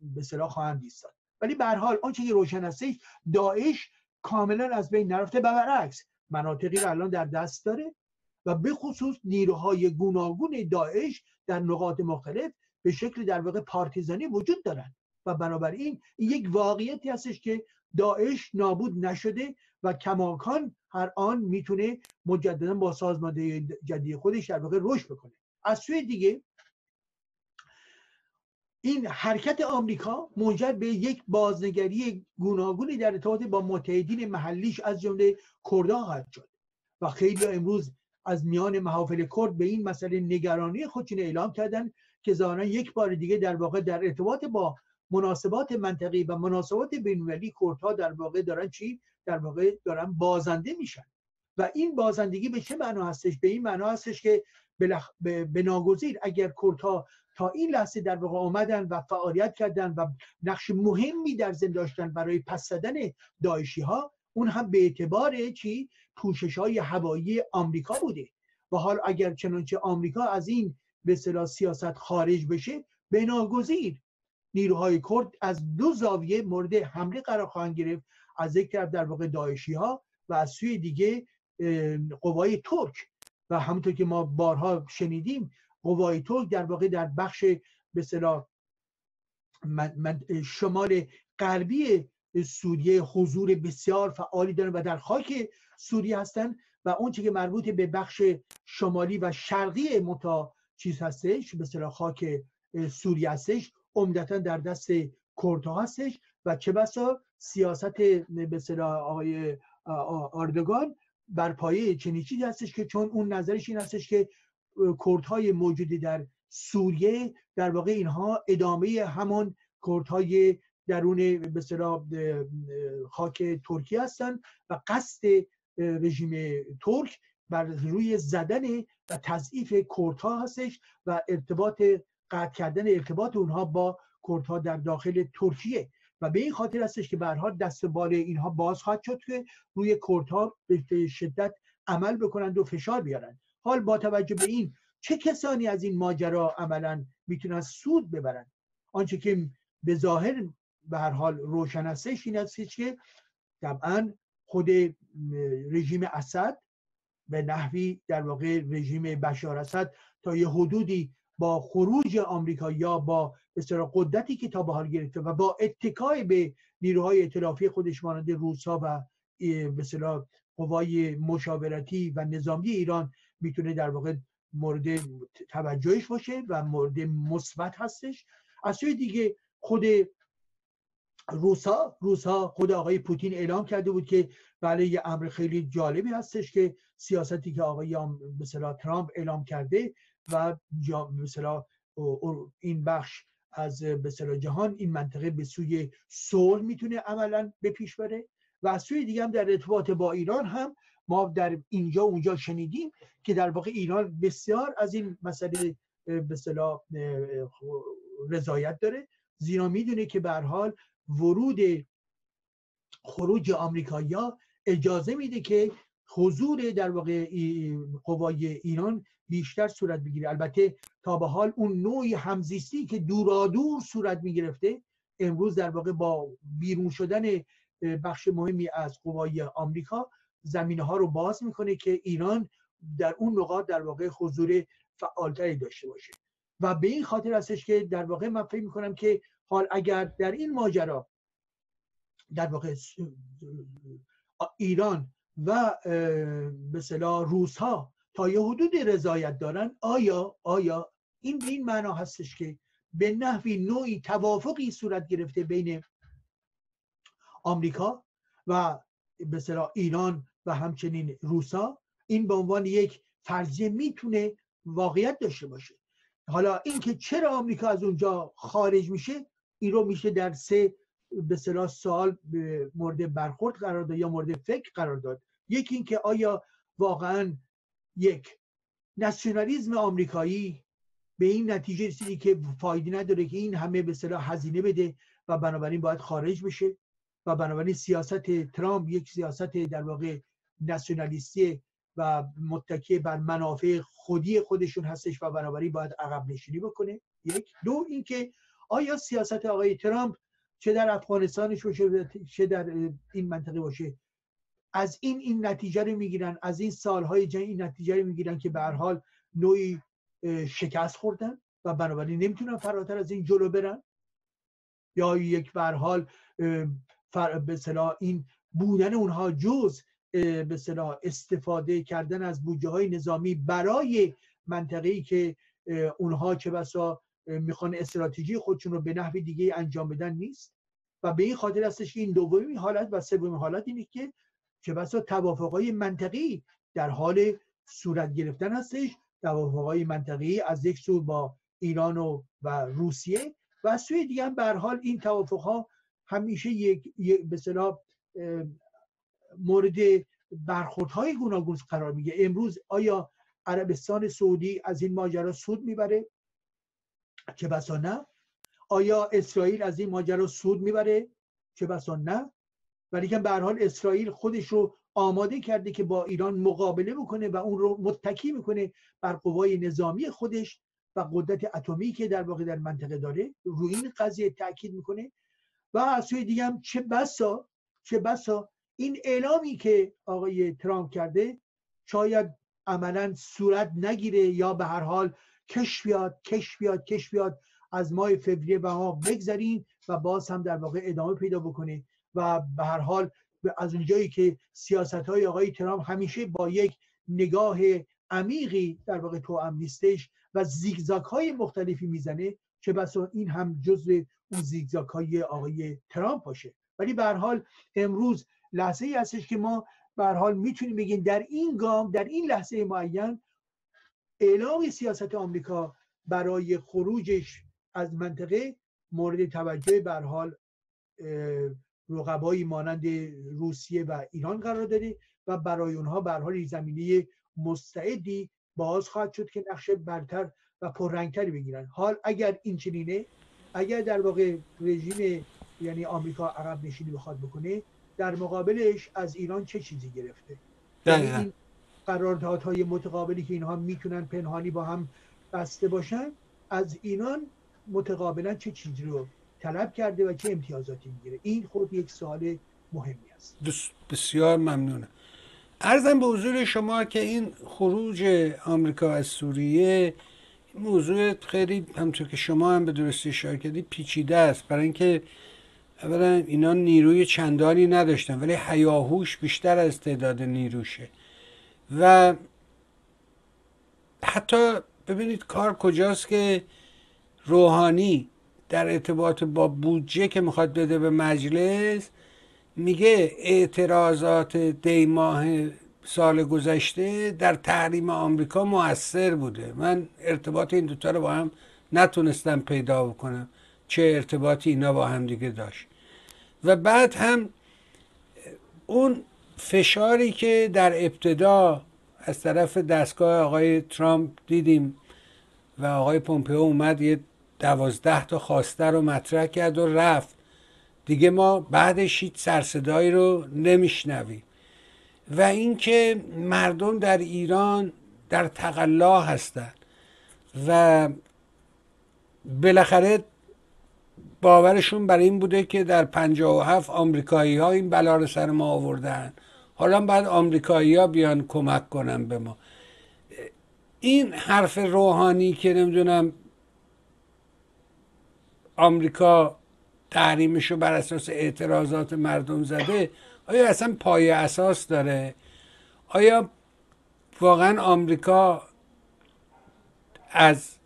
به صلاح خواهند ایستاد. ولی به هر حال آنچه که روشن هستش داعش کاملا از بین نرفته و برعکس مناطقی رو الان در دست داره و به خصوص نیروهای گوناگون داعش در نقاط مختلف به شکل در واقع پارتیزانی وجود دارند و بنابراین این یک واقعیتی هستش که داعش نابود نشده و کماکان هر آن می‌تونه مجددا با سازمانده جدید خودش در واقع رشد بکنه. از سوی دیگه این حرکت آمریکا منجر به یک بازنگری گوناگونی در ارتباط با متحدین محلیش از جمله کردها خواهد شد. و خیلی امروز از میان محافل کرد به این مسئله نگرانی خودشون اعلام کردن که ظاهرا یک بار دیگه در واقع در ارتباط با مناسبات منطقی و مناسبات بین‌المللی کردها در واقع دارن چی؟ در واقع دارن بازنده میشن. و این بازندگی به چه معنا هستش؟ به این معنا هستش که به ناگزیر اگر کردها تا این لحظه در واقع آمدن و فعالیت کردن و نقش مهمی در زن داشتن برای پس زدن داعشی ها اون هم به اعتبار چی؟ پوشش های هوایی آمریکا بوده. و حال اگر چنانچه آمریکا از این به سیاست خارج بشه به ناگزیر نیروهای کرد از دو زاویه مورد حمله قرار خواهند گرفت. از یک طرف در واقع داعشی ها و از سوی دیگه قوای ترک. و همونطور که ما بارها شنیدیم قوای ترک در واقع در بخش به شمال غربی سوریه حضور بسیار فعالی دارن و در خاک سوریه هستن و اون که مربوط به بخش شمالی و شرقی متا چیز هستش به خاک سوریه هستش عمدتا در دست کردها هستش و چه بسا سیاست به آقای آردگان بر پایه چنین چیزی هستش که چون اون نظرش این هستش که کردهای موجودی در سوریه در واقع اینها ادامه همون کردهای درون به خاک ترکیه هستند و قصد رژیم ترک بر روی زدن و تضعیف کردها هستش و ارتباط قطع کردن ارتباط اونها با کردها در داخل ترکیه. و به این خاطر هستش که برها دست بال اینها باز خواهد شد که روی کردها به شدت عمل بکنند و فشار بیارند. حال با توجه به این چه کسانی از این ماجرا عملا می‌تونن سود ببرند؟ آنچه که به ظاهر به هر حال روشن هستش این هستش که طبعا خود رژیم اسد به نحوی در واقع رژیم بشار اسد تا یه حدودی با خروج آمریکا یا با به قدرتی که تا به حال گرفته و با اتکای به نیروهای ائتلافی خودش مانند روسا و به قوای مشاورتی و نظامی ایران می‌تونه در واقع مورد توجهش باشه و مورد مثبت هستش. از سوی دیگه خود روسا روسا خود آقای پوتین اعلام کرده بود که بله یه امر خیلی جالبی هستش که سیاستی که آقای مثلا ترامپ اعلام کرده و مثلا این بخش از مثلا جهان این منطقه به سوی صلح می‌تونه عملا به پیش بره و از سوی دیگه هم در ارتباط با ایران هم ما در اینجا و اونجا شنیدیم که در واقع ایران بسیار از این مسئله به رضایت داره. زیرا می‌دونه که به حال ورود خروج آمریکایی‌ها اجازه میده که حضور در واقع قوای ایران بیشتر صورت بگیره. البته تا به حال اون نوعی همزیستی که دورادور صورت می‌گرفته امروز در واقع با بیرون شدن بخش مهمی از قوای آمریکا زمینه ها رو باز می‌کنه که ایران در اون نقاط در واقع حضور فعالتری داشته باشه. و به این خاطر هستش که در واقع من فکر می‌کنم که حال اگر در این ماجرا در واقع ایران و به روس ها تا یه حدود رضایت دارن آیا آیا این این معنا هستش که به نحوی نوعی توافقی صورت گرفته بین آمریکا و به ایران و همچنین روسا این به عنوان یک فرضیه می‌تونه واقعیت داشته باشه. حالا اینکه چرا آمریکا از اونجا خارج میشه این رو میشه در سه به سال مورد برخورد قرار داد یا مورد فکر قرار داد. یکی اینکه آیا واقعا یک ناسیونالیزم آمریکایی به این نتیجه رسیدی که فایده نداره که این همه به صلاح هزینه بده و بنابراین باید خارج بشه و بنابراین سیاست ترامپ یک سیاست در واقع ناسیونالیستی و متکی بر منافع خودی خودشون هستش و بنابراین باید عقب نشینی بکنه. یک. دو اینکه آیا سیاست آقای ترامپ چه در افغانستانش باشه چه در این منطقه باشه؟ از این این نتیجه رو می‌گیرن از این سالهای جنگ این نتیجه رو می‌گیرن که به هر حال نوعی شکست خوردن و بنابراین نمی‌تونن فراتر از این جلو برن؟ یا یک به حال به این بودن اونها جز به استفاده کردن از بودجه های نظامی برای منطقه‌ای که اونها چه بسا می‌خوان استراتژی خودشون رو به نحو دیگه انجام بدن نیست. و به این خاطر هستش که این دومی حالت و سومین حالت اینه که چه بسا توافقهای منطقی در حال صورت گرفتن هستش. توافقهای منطقی از یک سو با ایران و, و روسیه. و از سوی دیگه هم به حال این توافقها همیشه یک, به مورد برخوردهای گوناگون قرار میگه امروز آیا عربستان سعودی از این ماجرا سود می‌بره؟ چه بسا نه؟ آیا اسرائیل از این ماجرا سود می‌بره؟ چه بسا نه؟ ولی به حال اسرائیل خودش رو آماده کرده که با ایران مقابله بکنه و اون رو متکی می‌کنه بر قوای نظامی خودش و قدرت اتمی که در واقع در منطقه داره. روی این قضیه تاکید می‌کنه. و از سوی دیگه هم چه بسا؟ چه بسا؟ این اعلامی که آقای ترامپ کرده شاید عملا صورت نگیره یا به هر حال کش بیاد کش بیاد کش بیاد. از ماه فوریه و ما بگذریم و باز هم در واقع ادامه پیدا بکنه و به هر حال از اونجایی که سیاست های آقای ترامپ همیشه با یک نگاه عمیقی در واقع تو نیستش و زیگزاک های مختلفی می‌زنه که بسا این هم جزء اون زیگزاک های آقای ترامپ باشه. ولی به هر حال امروز لحظه ای هستش که ما به حال می‌تونیم بگیم در این گام در این لحظه معین اعلام سیاست آمریکا برای خروجش از منطقه مورد توجه به حال رقبایی مانند روسیه و ایران قرار داده و برای اونها به حال زمینه مستعدی باز خواهد شد که نقشه برتر و پررنگتری بگیرن حال اگر این چنینه اگر در واقع رژیم یعنی آمریکا عقب نشینی بخواد بکنه در مقابلش از ایران چه چیزی گرفته؟ یعنی این قراردادهای متقابلی که اینها می‌تونن پنهانی با هم بسته باشن از ایران متقابلا چه چیزی رو طلب کرده و چه امتیازاتی می‌گیره؟ این خود یک سوال مهمی است. بسیار ممنونم. ارزم به حضور شما که این خروج آمریکا از سوریه موضوع خیلی همطور که شما هم به درستی اشاره کردید پیچیده است. برای اینکه اولا اینا نیروی چندانی نداشتن ولی حیاهوش بیشتر از تعداد نیروشه. و حتی ببینید کار کجاست که روحانی در ارتباط با بودجه که می‌خواد بده به مجلس میگه اعتراضات دیماه سال گذشته در تحریم آمریکا موثر بوده. من ارتباط این دوتا رو با هم نتونستم پیدا بکنم. چه ارتباطی اینا با هم دیگه داشت. و بعد هم اون فشاری که در ابتدا از طرف دستگاه آقای ترامپ دیدیم و آقای پومپئو اومد یه دوازده تا خواسته رو مطرح کرد و رفت. دیگه ما بعدش هیچ سرصدایی رو نمیشنویم. و اینکه مردم در ایران در تقلا هستند و بالاخره باورشون برای این بوده که در 57 آمریکایی ها این بلا رو سر ما آوردن. حالا بعد آمریکایی ها بیان کمک کنن به ما. این حرف روحانی که نمی‌دونم آمریکا تحریمش رو بر اساس اعتراضات مردم زده آیا اصلا پای اساس داره؟ آیا واقعا آمریکا از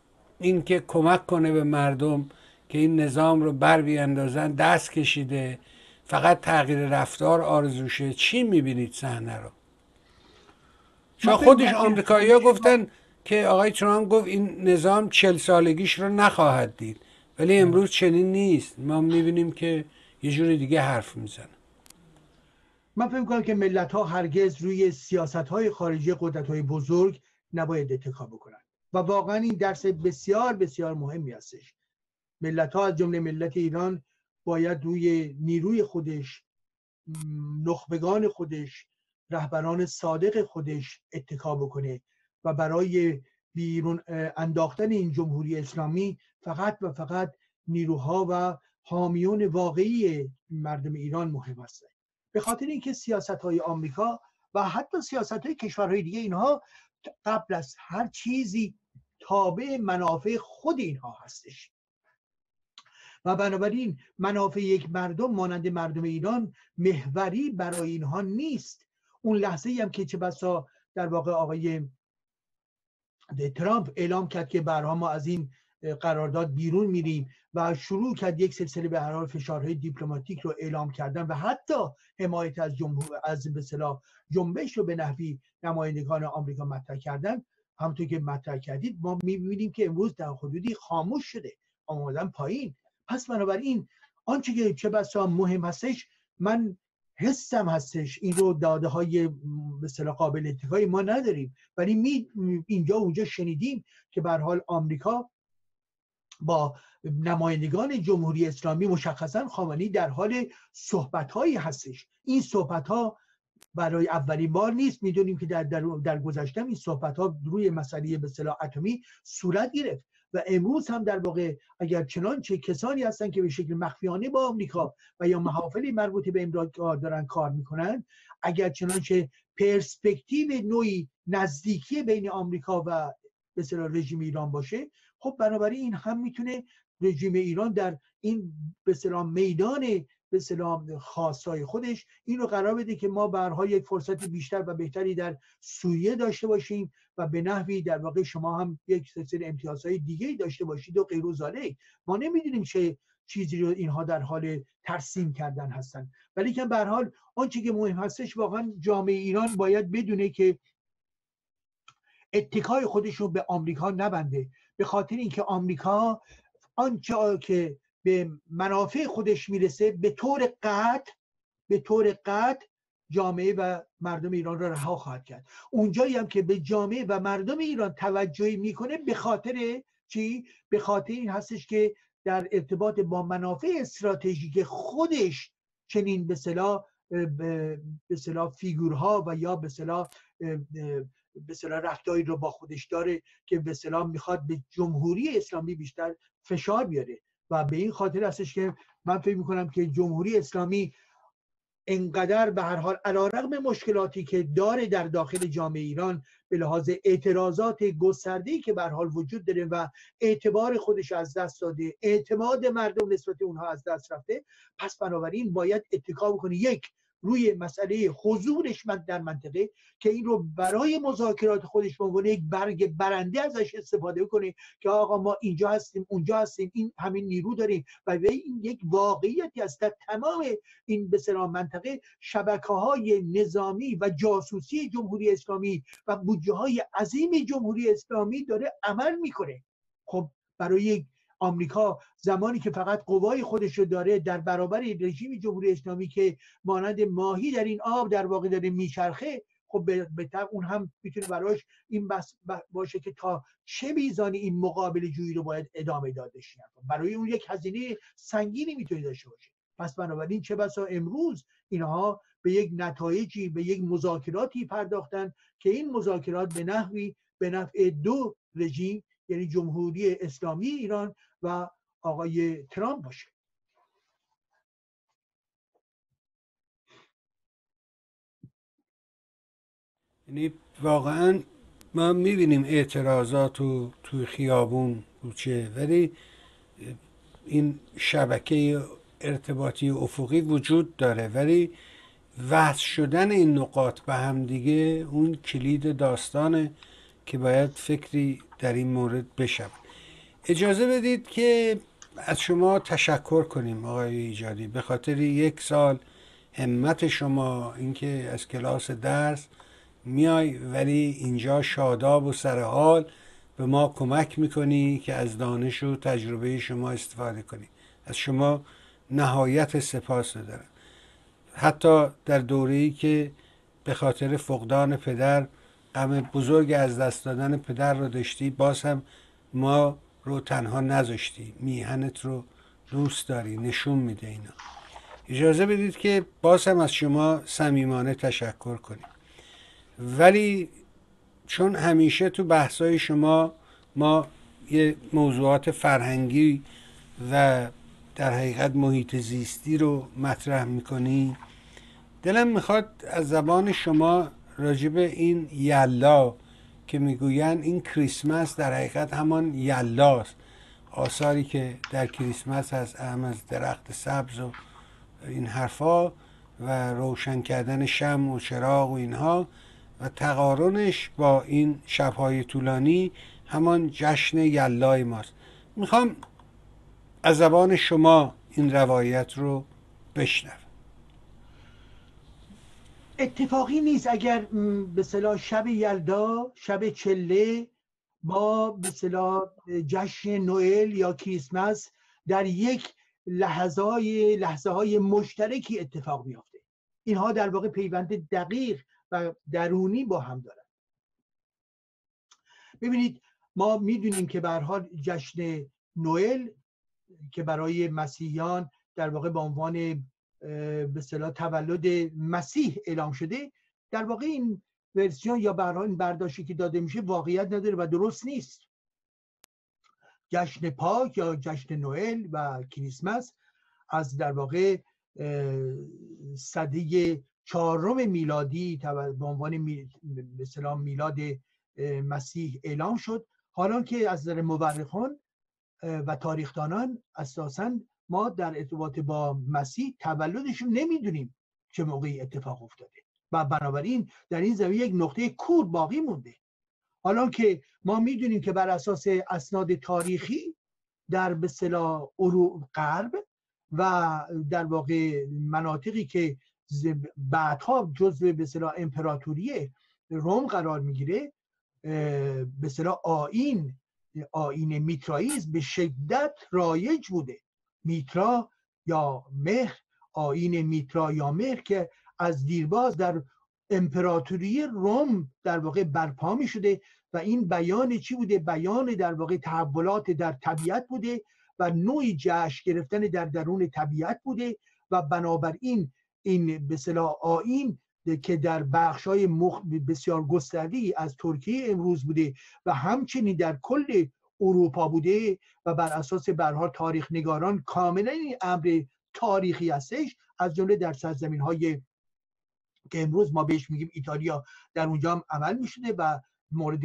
اینکه کمک کنه به مردم که این نظام رو بر بیاندازن دست کشیده؟ فقط تغییر رفتار آرزوشه. چی می‌بینید صحنه رو؟ چون خودش آمریکایی ها گفتن که آقای ترامپ گفت این نظام چل سالگیش رو نخواهد دید. ولی امروز چنین نیست. ما می‌بینیم که یه جور دیگه حرف می‌زنه. من فکر کنم که ملت ها هرگز روی سیاست های خارجی قدرت های بزرگ نباید اتکا بکنن. و واقعا این درس بسیار بسیار مهمی هستش. ملت ها از جمله ملت ایران باید روی نیروی خودش نخبگان خودش رهبران صادق خودش اتکا بکنه و برای بیرون انداختن این جمهوری اسلامی فقط و فقط نیروها و حامیون واقعی مردم ایران مهم هستند به خاطر اینکه سیاست های آمریکا و حتی سیاست های کشورهای دیگه اینها قبل از هر چیزی تابع منافع خود اینها هستش. و بنابراین منافع یک مردم مانند مردم ایران محوری برای اینها نیست. اون لحظه هم که چه بسا در واقع آقای ترامپ اعلام کرد که برها ما از این قرارداد بیرون میریم و شروع کرد یک سلسله به هر حال فشارهای دیپلماتیک رو اعلام کردن و حتی حمایت از جمهور از به جنبش رو به نحوی نمایندگان آمریکا مطرح کردن. همونطور که مطرح کردید ما می‌بینیم که امروز در حدودی خاموش شده. آمدن پایین. پس بنابراین آنچه که چه بسا مهم هستش من حسم هستش. این رو داده های مثلا قابل اتفاقی ما نداریم. ولی می اینجا اونجا شنیدیم که به حال آمریکا با نمایندگان جمهوری اسلامی مشخصا خامنه‌ای در حال صحبت هایی هستش. این صحبت ها برای اولین بار نیست. می‌دونیم که در, در, در گذشته این صحبت ها روی مسئله به صلاح اتمی صورت گرفت. و امروز هم در واقع اگر چنانچه کسانی هستن که به شکل مخفیانه با آمریکا و یا محافلی مربوط به امریکا دارن کار می‌کنن اگر چنانچه پرسپکتیو نوعی نزدیکی بین آمریکا و به رژیم ایران باشه خب بنابراین این هم می‌تونه رژیم ایران در این به میدان به سلام خاصای خودش. این رو قرار بده که ما برها یک فرصت بیشتر و بهتری در سوریه داشته باشیم و به نحوی در واقع شما هم یک سلسله امتیازهای دیگه داشته باشید و غیر ما نمی‌دونیم چه چیزی رو اینها در حال ترسیم کردن هستن. ولی که به حال آنچه که مهم هستش واقعا جامعه ایران باید بدونه که اتکای خودش رو به آمریکا نبنده. به خاطر اینکه آمریکا آنچه که به منافع خودش می‌رسه به طور قطع به طور قطع جامعه و مردم ایران را رها خواهد کرد. اونجایی هم که به جامعه و مردم ایران توجهی می‌کنه به خاطر چی؟ به خاطر این هستش که در ارتباط با منافع استراتژیک خودش چنین به صلاح به صلاح فیگورها و یا به صلاح به صلاح رفتاری رو با خودش داره که به صلاح می‌خواد به جمهوری اسلامی بیشتر فشار بیاره. و به این خاطر هستش که من فکر می‌کنم که جمهوری اسلامی انقدر به هر حال رغم مشکلاتی که داره در داخل جامعه ایران به لحاظ اعتراضات گسترده که به حال وجود داره و اعتبار خودش از دست داده اعتماد مردم نسبت اونها از دست رفته پس بنابراین باید اتکا بکنه. یک روی مسئله حضورش من در منطقه که این رو برای مذاکرات خودش به عنوان یک برگ برنده ازش استفاده کنه که آقا ما اینجا هستیم اونجا هستیم این همین نیرو داریم و این یک واقعیتی است در تمام این به منطقه شبکه های نظامی و جاسوسی جمهوری اسلامی و بودجه های عظیم جمهوری اسلامی داره عمل می‌کنه. خب برای آمریکا زمانی که فقط قوای خودش رو داره در برابر رژیم جمهوری اسلامی که مانند ماهی در این آب در واقع داره میچرخه خب به اون هم می‌تونه براش این بس باشه که تا چه میزانی این مقابل جویی رو باید ادامه داده برای اون یک هزینه سنگینی می‌تونه داشته باشه. پس بنابراین چه بسا امروز اینها به یک نتایجی به یک مذاکراتی پرداختن که این مذاکرات به نحوی به نفع دو رژیم یعنی جمهوری اسلامی ایران و آقای ترامپ باشه. یعنی واقعا ما می‌بینیم اعتراضات و توی خیابون کوچه ولی این شبکه ارتباطی افقی وجود داره. ولی وصل شدن این نقاط به هم دیگه اون کلید داستانه که باید فکری در این مورد بشود. اجازه بدید که از شما تشکر کنیم آقای ایجادی. به خاطر یک سال همت شما اینکه از کلاس درس میای ولی اینجا شاداب و سرحال به ما کمک می‌کنی که از دانش و تجربه شما استفاده کنی. از شما نهایت سپاس دارم. حتی در دوره ای که به خاطر فقدان پدر غم بزرگ از دست دادن پدر رو داشتی. باز هم ما رو تنها نذاشتی. میهنت رو دوست داری. نشون میده اینا. اجازه بدید که باز هم از شما صمیمانه تشکر کنیم. ولی چون همیشه تو بحثای شما ما یه موضوعات فرهنگی و در حقیقت محیط زیستی رو مطرح می‌کنیم دلم می‌خواد از زبان شما راجب این یلا که می‌گوین این کریسمس در حقیقت همان یلاست. آثاری که در کریسمس هست اهم از درخت سبز و این حرفا و روشن کردن شم و چراغ و اینها و تقارنش با این شبهای طولانی همان جشن یلای ماست. می‌خوام از زبان شما این روایت رو بشنوم. اتفاقی نیست اگر به صلاح شب یلدا شب چله با به صلاح جشن نوئل یا کریسمس در یک لحظه های, لحظه های مشترکی اتفاق میافته. اینها در واقع پیوند دقیق و درونی با هم دارن. ببینید ما می‌دونیم که به حال جشن نوئل که برای مسیحیان در واقع به عنوان به صلاح تولد مسیح اعلام شده. در واقع این ورسیون یا به این برداشتی که داده میشه واقعیت نداره و درست نیست. جشن پاک یا جشن نوئل و کریسمس از در واقع صده چهارم میلادی به عنوان به میلاد مسیح اعلام شد. حالا که از نظر مورخان و تاریخدانان اساسا ما در ارتباط با مسیح تولدشون نمی‌دونیم چه موقعی اتفاق افتاده. و بنابراین در این زمین یک نقطه کور باقی مونده. حالا که ما می‌دونیم که بر اساس اسناد تاریخی در به صلاح غرب و در واقع مناطقی که بعدها جزو به صلاح امپراتوری روم قرار می‌گیره به صلاح آین آین میترائیز به شدت رایج بوده. میترا یا مهر آین میترا یا مهر که از دیرباز در امپراتوری روم در واقع برپا می شده و این بیان چی بوده؟ بیان در واقع تحولات در طبیعت بوده و نوعی جشن گرفتن در درون طبیعت بوده و بنابراین این به صلاح آین که در بخش های بسیار گستردی از ترکیه امروز بوده و همچنین در کل اروپا بوده و بر اساس برها تاریخ نگاران کاملا این امر تاریخی هستش. از جمله در سرزمین های که امروز ما بهش میگیم ایتالیا در اونجا هم عمل می‌شده و مورد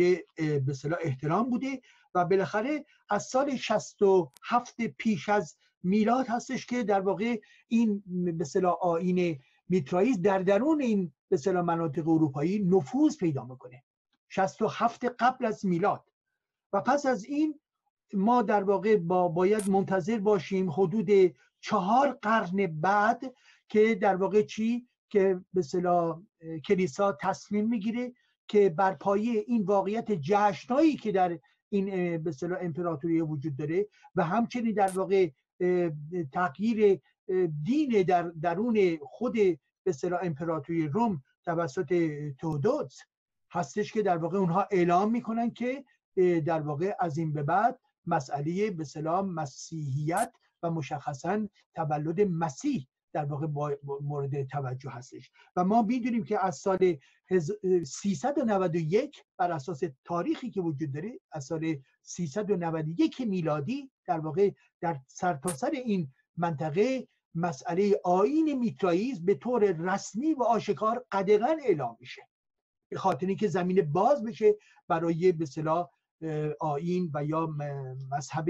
به صلاح احترام بوده و بالاخره از سال 67 پیش از میلاد هستش که در واقع این به صلاح آین میترائیز در درون این به صلاح مناطق اروپایی نفوذ پیدا می‌کنه. 67 قبل از میلاد. و پس از این ما در واقع با باید منتظر باشیم حدود چهار قرن بعد که در واقع چی؟ که به صلاح کلیسا تصمیم می‌گیره که بر پایه این واقعیت جشنهایی که در این به صلاح امپراتوری وجود داره و همچنین در واقع تغییر دین در درون خود به صلاح امپراتوری روم توسط تودوس هستش که در واقع اونها اعلام می‌کنن که در واقع از این به بعد مسئله به سلام مسیحیت و مشخصا تولد مسیح در واقع مورد توجه هستش. و ما می‌دونیم که از سال 391 بر اساس تاریخی که وجود داره از سال 391 میلادی در واقع در سرتاسر سر این منطقه مسئله آین میترائیز به طور رسمی و آشکار قدغن اعلام میشه. به خاطر که زمین باز بشه برای به آین و یا مذهب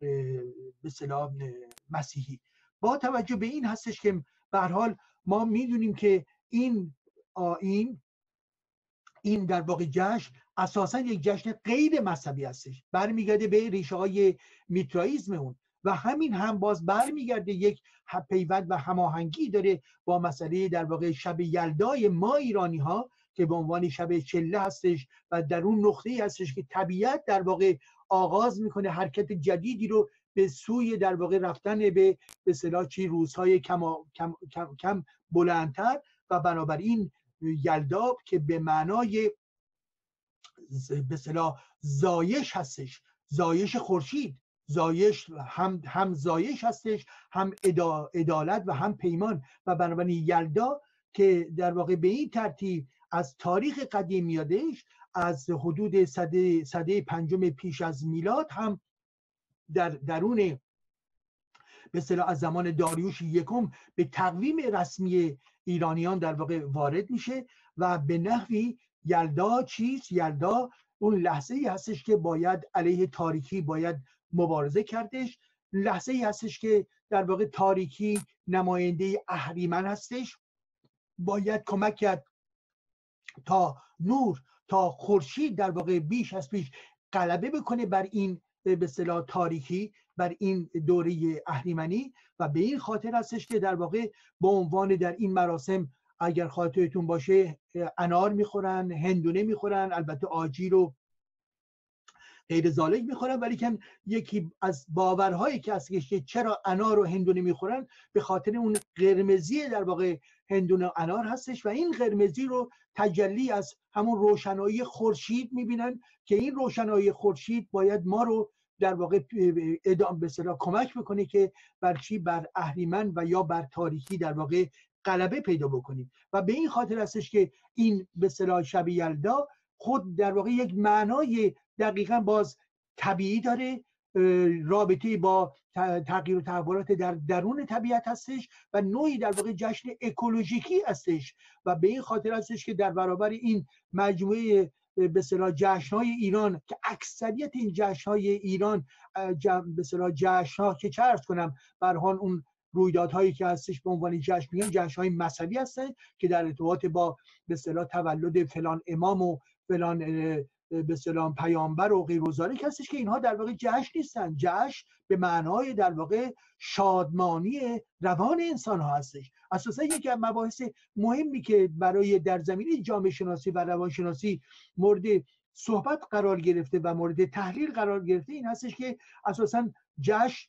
به مسیحی. با توجه به این هستش که به حال ما می‌دونیم که این آین این در واقع جشن اساسا یک جشن غیر مذهبی هستش. برمیگرده به ریشه های میترائیزم اون و همین هم باز برمیگرده یک پیوند و هماهنگی داره با مسئله در واقع شب یلدای ما ایرانی ها که به عنوان شب چله هستش و در اون نقطه ای هستش که طبیعت در واقع آغاز می‌کنه حرکت جدیدی رو به سوی در واقع رفتن به به چی روزهای کم, کم, کم, کم بلندتر و بنابراین یلدا که به معنای به صلاح زایش هستش زایش خورشید زایش هم هم زایش هستش هم عدالت و هم پیمان و بنابراین یلدا که در واقع به این ترتیب از تاریخ قدیم میادش از حدود صده, صده پنجم پیش از میلاد هم در درون به صلاح از زمان داریوش یکم به تقویم رسمی ایرانیان در واقع وارد میشه و به نحوی یلدا چیست؟ یلدا اون لحظه ای هستش که باید علیه تاریکی باید مبارزه کردش. لحظه ای هستش که در واقع تاریکی نماینده اهریمن هستش. باید کمک کرد تا نور تا خورشید در واقع بیش از پیش غلبه بکنه بر این به صلاح تاریکی بر این دوره اهریمنی و به این خاطر هستش که در واقع به عنوان در این مراسم اگر خاطرتون باشه انار می‌خورن هندونه می‌خورن البته آجی رو غیر زالک می‌خورن ولی که یکی از باورهایی که که چرا انار و هندونه می‌خورن به خاطر اون قرمزی در واقع هندونه انار هستش و این قرمزی رو تجلی از همون روشنایی خورشید می‌بینن که این روشنایی خورشید باید ما رو در واقع ادام به کمک بکنه که بر چی؟ بر اهریمن و یا بر تاریخی در واقع غلبه پیدا بکنیم. و به این خاطر هستش که این به صلاح شب یلدا خود در واقع یک معنای دقیقا باز طبیعی داره رابطه با تغییر و تحولات در درون طبیعت هستش و نوعی در واقع جشن اکولوژیکی هستش و به این خاطر هستش که در برابر این مجموعه به صلاح جشن های ایران که اکثریت این جشن های ایران به صلاح جشن ها که چرز کنم برهان اون رویدادهایی که هستش به عنوان جشن میگن جشن های مذهبی هستن که در ارتباط با به صلاح تولد فلان امام و فلان به سلام پیامبر و غیر که هستش که اینها در واقع جشن نیستن. جشن به معنای در واقع شادمانی روان انسان ها هستش. اساسا یکی از مباحث مهمی که برای در زمینه جامعه شناسی و روانشناسی مورد صحبت قرار گرفته و مورد تحلیل قرار گرفته این هستش که اساسا جشن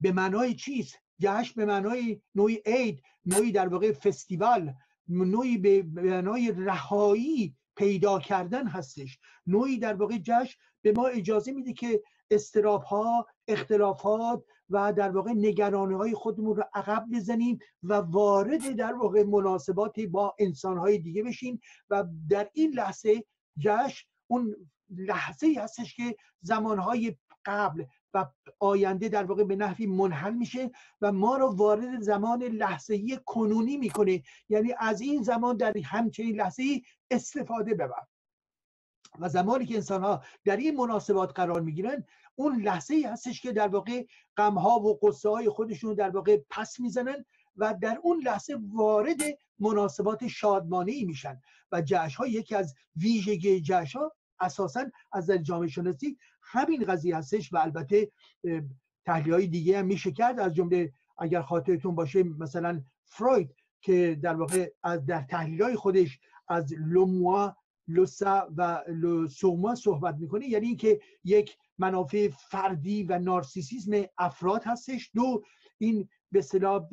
به معنای چیست؟ جشن به معنای نوعی عید نوعی در واقع فستیوال نوعی به معنای رهایی پیدا کردن هستش. نوعی در واقع جشن به ما اجازه میده که استراب ها اختلافات و در واقع نگرانی های خودمون رو عقب بزنیم و وارد در واقع مناسباتی با انسان های دیگه بشیم و در این لحظه جشن اون لحظه ای هستش که زمانهای قبل و آینده در واقع به نحوی منحل میشه و ما رو وارد زمان لحظه‌ای کنونی می‌کنه. یعنی از این زمان در همچنین لحظه استفاده ببر. و زمانی که انسان ها در این مناسبات قرار می‌گیرن اون لحظه ای هستش که در واقع غم ها و قصه های خودشون در واقع پس می‌زنن و در اون لحظه وارد مناسبات شادمانه ای میشن. و جشن ها یکی از ویژگی جشن ها اساسا از در جامعه شناسی همین قضیه هستش و البته تحلیل های دیگه هم میشه کرد. از جمله اگر خاطرتون باشه مثلا فروید که در واقع از در تحلیل های خودش از لوموا لوسا و لوسوما صحبت می‌کنه. یعنی اینکه یک منافع فردی و نارسیسیزم افراد هستش. دو این به اصطلاح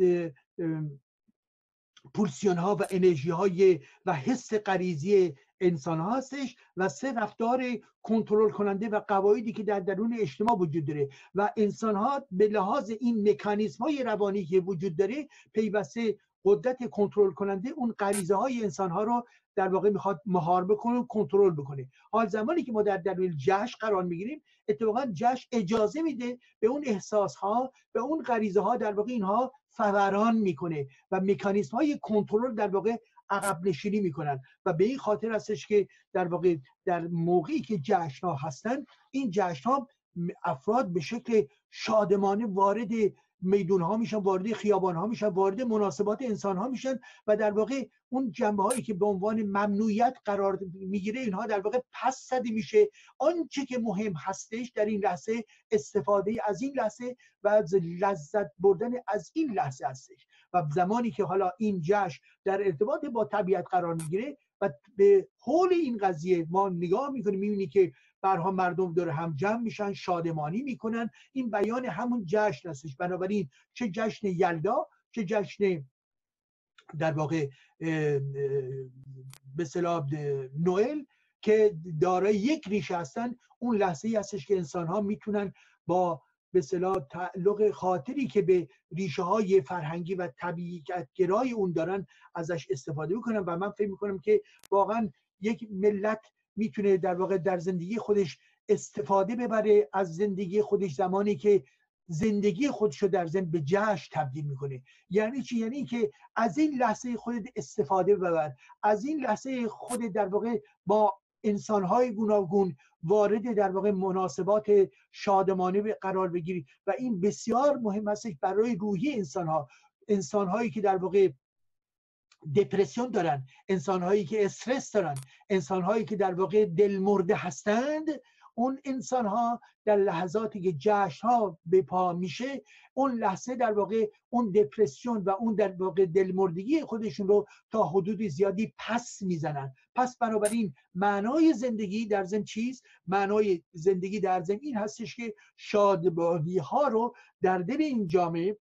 پولسیون ها و انرژی های و حس غریزی انسان هستش و سه رفتار کنترل کننده و قواعدی که در درون اجتماع وجود داره و انسان ها به لحاظ این مکانیزم های روانی که وجود داره پیوسته قدرت کنترل کننده اون غریزه های انسان ها رو در واقع می‌خواد مهار بکنه و کنترل بکنه. حال زمانی که ما در درون جشن قرار می‌گیریم اتفاقا جشن اجازه میده به اون احساس ها به اون غریزه ها در واقع اینها فوران می‌کنه و مکانیزم های کنترل در واقع عقب نشینی می‌کنن. و به این خاطر هستش که در واقع در موقعی که جشن ها هستن این جشن ها افراد به شکل شادمانه وارد میدون ها میشن وارد خیابان ها میشن وارد مناسبات انسان ها میشن و در واقع اون جنبه هایی که به عنوان ممنوعیت قرار می‌گیره اینها در واقع پس زده میشه. آنچه که مهم هستش در این لحظه استفاده از این لحظه و از لذت بردن از این لحظه هستش. و زمانی که حالا این جشن در ارتباط با طبیعت قرار می‌گیره و به حول این قضیه ما نگاه می‌کنیم می‌بینی که برها مردم داره هم جمع میشن شادمانی می‌کنن. این بیان همون جشن هستش. بنابراین چه جشن یلدا چه جشن در واقع به صلاح نوئل که دارای یک ریشه هستن. اون لحظه ای هستش که انسان ها می‌تونن با به صلاح تعلق خاطری که به ریشه های فرهنگی و طبیعت گرای اون دارن ازش استفاده بکنن و من فکر می‌کنم که واقعا یک ملت می‌تونه در واقع در زندگی خودش استفاده ببره از زندگی خودش زمانی که زندگی خودش رو در زن به جشن تبدیل می‌کنه. یعنی چی؟ یعنی که از این لحظه خودت استفاده ببر از این لحظه خود در واقع با انسانهای گوناگون وارد در واقع مناسبات شادمانه قرار بگیری و این بسیار مهم است برای روحی انسانها. انسانهایی که در واقع دپرسیون دارن انسانهایی که استرس دارن انسانهایی که در واقع دل مرده هستند اون انسان ها در لحظاتی که جشن ها به پا میشه اون لحظه در واقع اون دپرسیون و اون در واقع دلمردگی خودشون رو تا حدود زیادی پس می‌زنن. پس بنابراین معنای زندگی در زن چیز؟ معنای زندگی در زن این هستش که شادبانی ها رو در دل این جامعه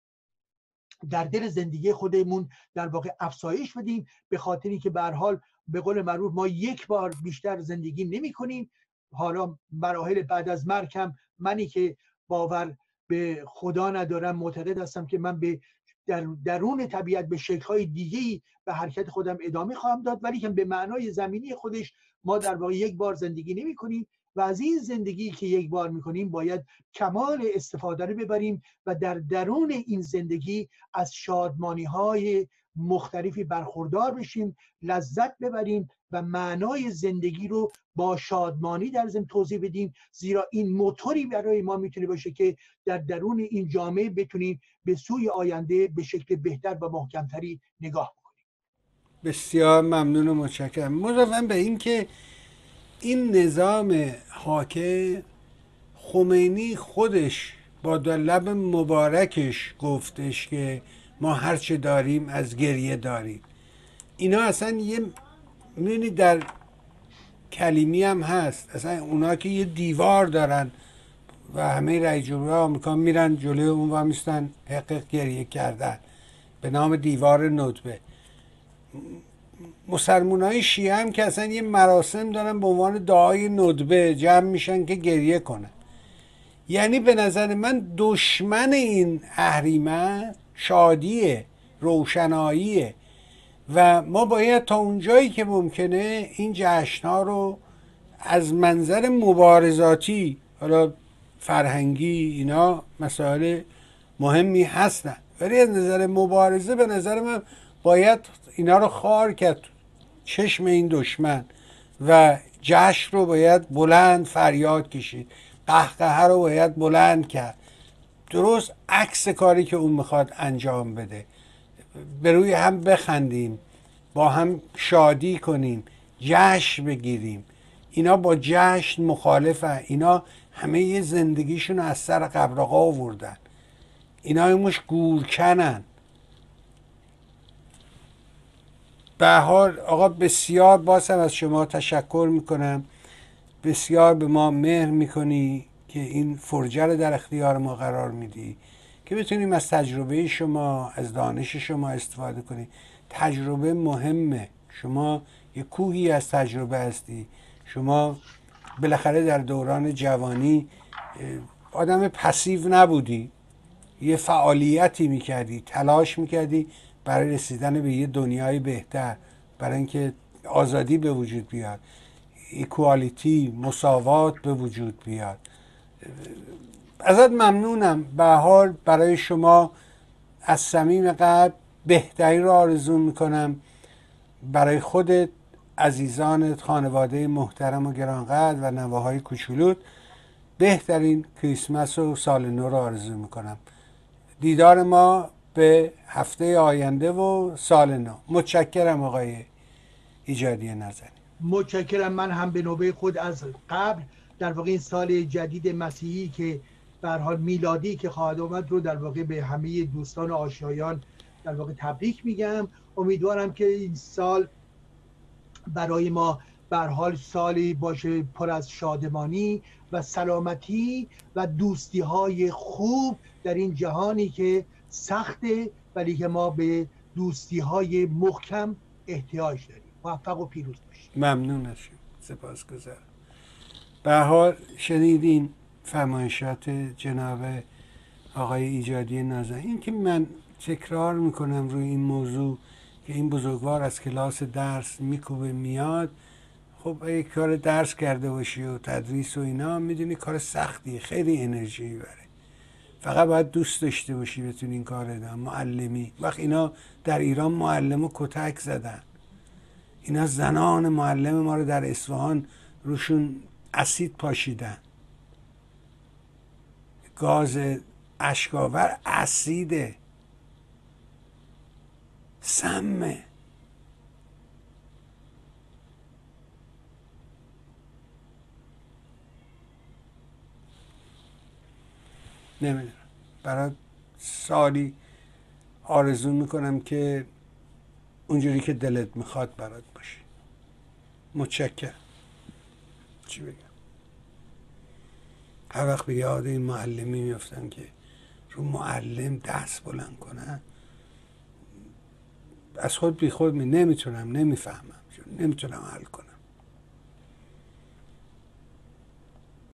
در دل زندگی خودمون در واقع افزایش بدیم به خاطری که به حال به قول معروف ما یک بار بیشتر زندگی نمی کنیم حالا مراحل بعد از مرگ منی که باور به خدا ندارم معتقد هستم که من به در درون طبیعت به شکل‌های دیگه به حرکت خودم ادامه خواهم داد ولی که به معنای زمینی خودش ما در واقع یک بار زندگی نمی کنیم و از این زندگی که یک بار می‌کنیم باید کمال استفاده رو ببریم و در درون این زندگی از شادمانی های مختلفی برخوردار بشیم لذت ببریم و معنای زندگی رو با شادمانی در زم توضیح بدیم زیرا این موتوری برای ما می‌تونه باشه که در درون این جامعه بتونیم به سوی آینده به شکل بهتر و محکمتری نگاه بکنیم. بسیار ممنون و متشکرم. مضافم به این که این نظام حاکم خمینی خودش با دو لب مبارکش گفتش که ما هرچه داریم از گریه داریم. اینا اصلا یه می‌دونید در کلیمی هم هست. اصلا اونا که یه دیوار دارن و همه رئیس جمهور آمریکا میرن جلوی اون و میستن حقیق گریه کردن به نام دیوار ندبه مسلمان های شیعه هم که اصلا یه مراسم دارن به عنوان دعای ندبه جمع میشن که گریه کنن. یعنی به نظر من دشمن این اهریمن شادیه روشناییه و ما باید تا اونجایی که ممکنه این جشن ها رو از منظر مبارزاتی حالا فرهنگی اینا مسائل مهمی هستن. ولی از نظر مبارزه به نظر من باید اینا رو خار کرد چشم این دشمن و جشن رو باید بلند فریاد کشید. قهقه رو باید بلند کرد. درست عکس کاری که اون می‌خواد انجام بده. به روی هم بخندیم با هم شادی کنیم جشن بگیریم. اینا با جشن مخالفه. اینا همه یه زندگیشون از سر قبرقا آوردن. اینا مش گورکنن. به حال آقا بسیار بازم از شما تشکر می‌کنم. بسیار به ما مهر می‌کنی. که این فرجه رو در اختیار ما قرار میدی که بتونیم از تجربه شما از دانش شما استفاده کنیم. تجربه مهمه. شما یه کوهی از تجربه هستی. شما بالاخره در دوران جوانی آدم پسیو نبودی. یه فعالیتی می‌کردی تلاش می‌کردی برای رسیدن به یه دنیای بهتر برای اینکه آزادی به وجود بیاد. ایکوالیتی مساوات به وجود بیاد. ازت ممنونم. به حال برای شما از صمیم قلب بهتری رو آرزو می‌کنم. برای خودت عزیزانت خانواده محترم و گرانقدر و نواهای کوچولوت بهترین کریسمس و سال نو رو آرزو می‌کنم. دیدار ما به هفته آینده و سال نو. متشکرم آقای ایجادی نظری متشکرم. من هم به نوبه خود از قبل در واقع این سال جدید مسیحی که به حال میلادی که خواهد آمد رو در واقع به همه دوستان و آشنایان در واقع تبریک میگم. امیدوارم که این سال برای ما بر حال سالی باشه پر از شادمانی و سلامتی و دوستی های خوب در این جهانی که سخته ولی که ما به دوستی های محکم احتیاج داریم. موفق و پیروز باشیم ممنون از سپاس گذارم به حال شنیدین فرمایشات جناب آقای ایجادی نازن این که من تکرار می‌کنم روی این موضوع که این بزرگوار از کلاس درس میکوبه میاد خب اگه کار درس کرده باشی و تدریس و اینا می‌دونی کار سختی خیلی انرژی می‌بره. فقط باید دوست داشته باشی بتونی این کار ده معلمی. وقت اینا در ایران معلم و کتک زدن. اینا زنان معلم ما رو در اصفهان روشون اسید پاشیدن. گاز اشکاور اسیده. سمه. نمی‌دونم. برای سالی آرزو می‌کنم که اونجوری که دلت می‌خواد برات باشی متشکر چی بگم؟ هر وقت به یاد این معلمی میفتم که رو معلم دست بلند کنن از خود بی خود می نمی‌تونم نمی‌فهمم نمی‌تونم حل کنم.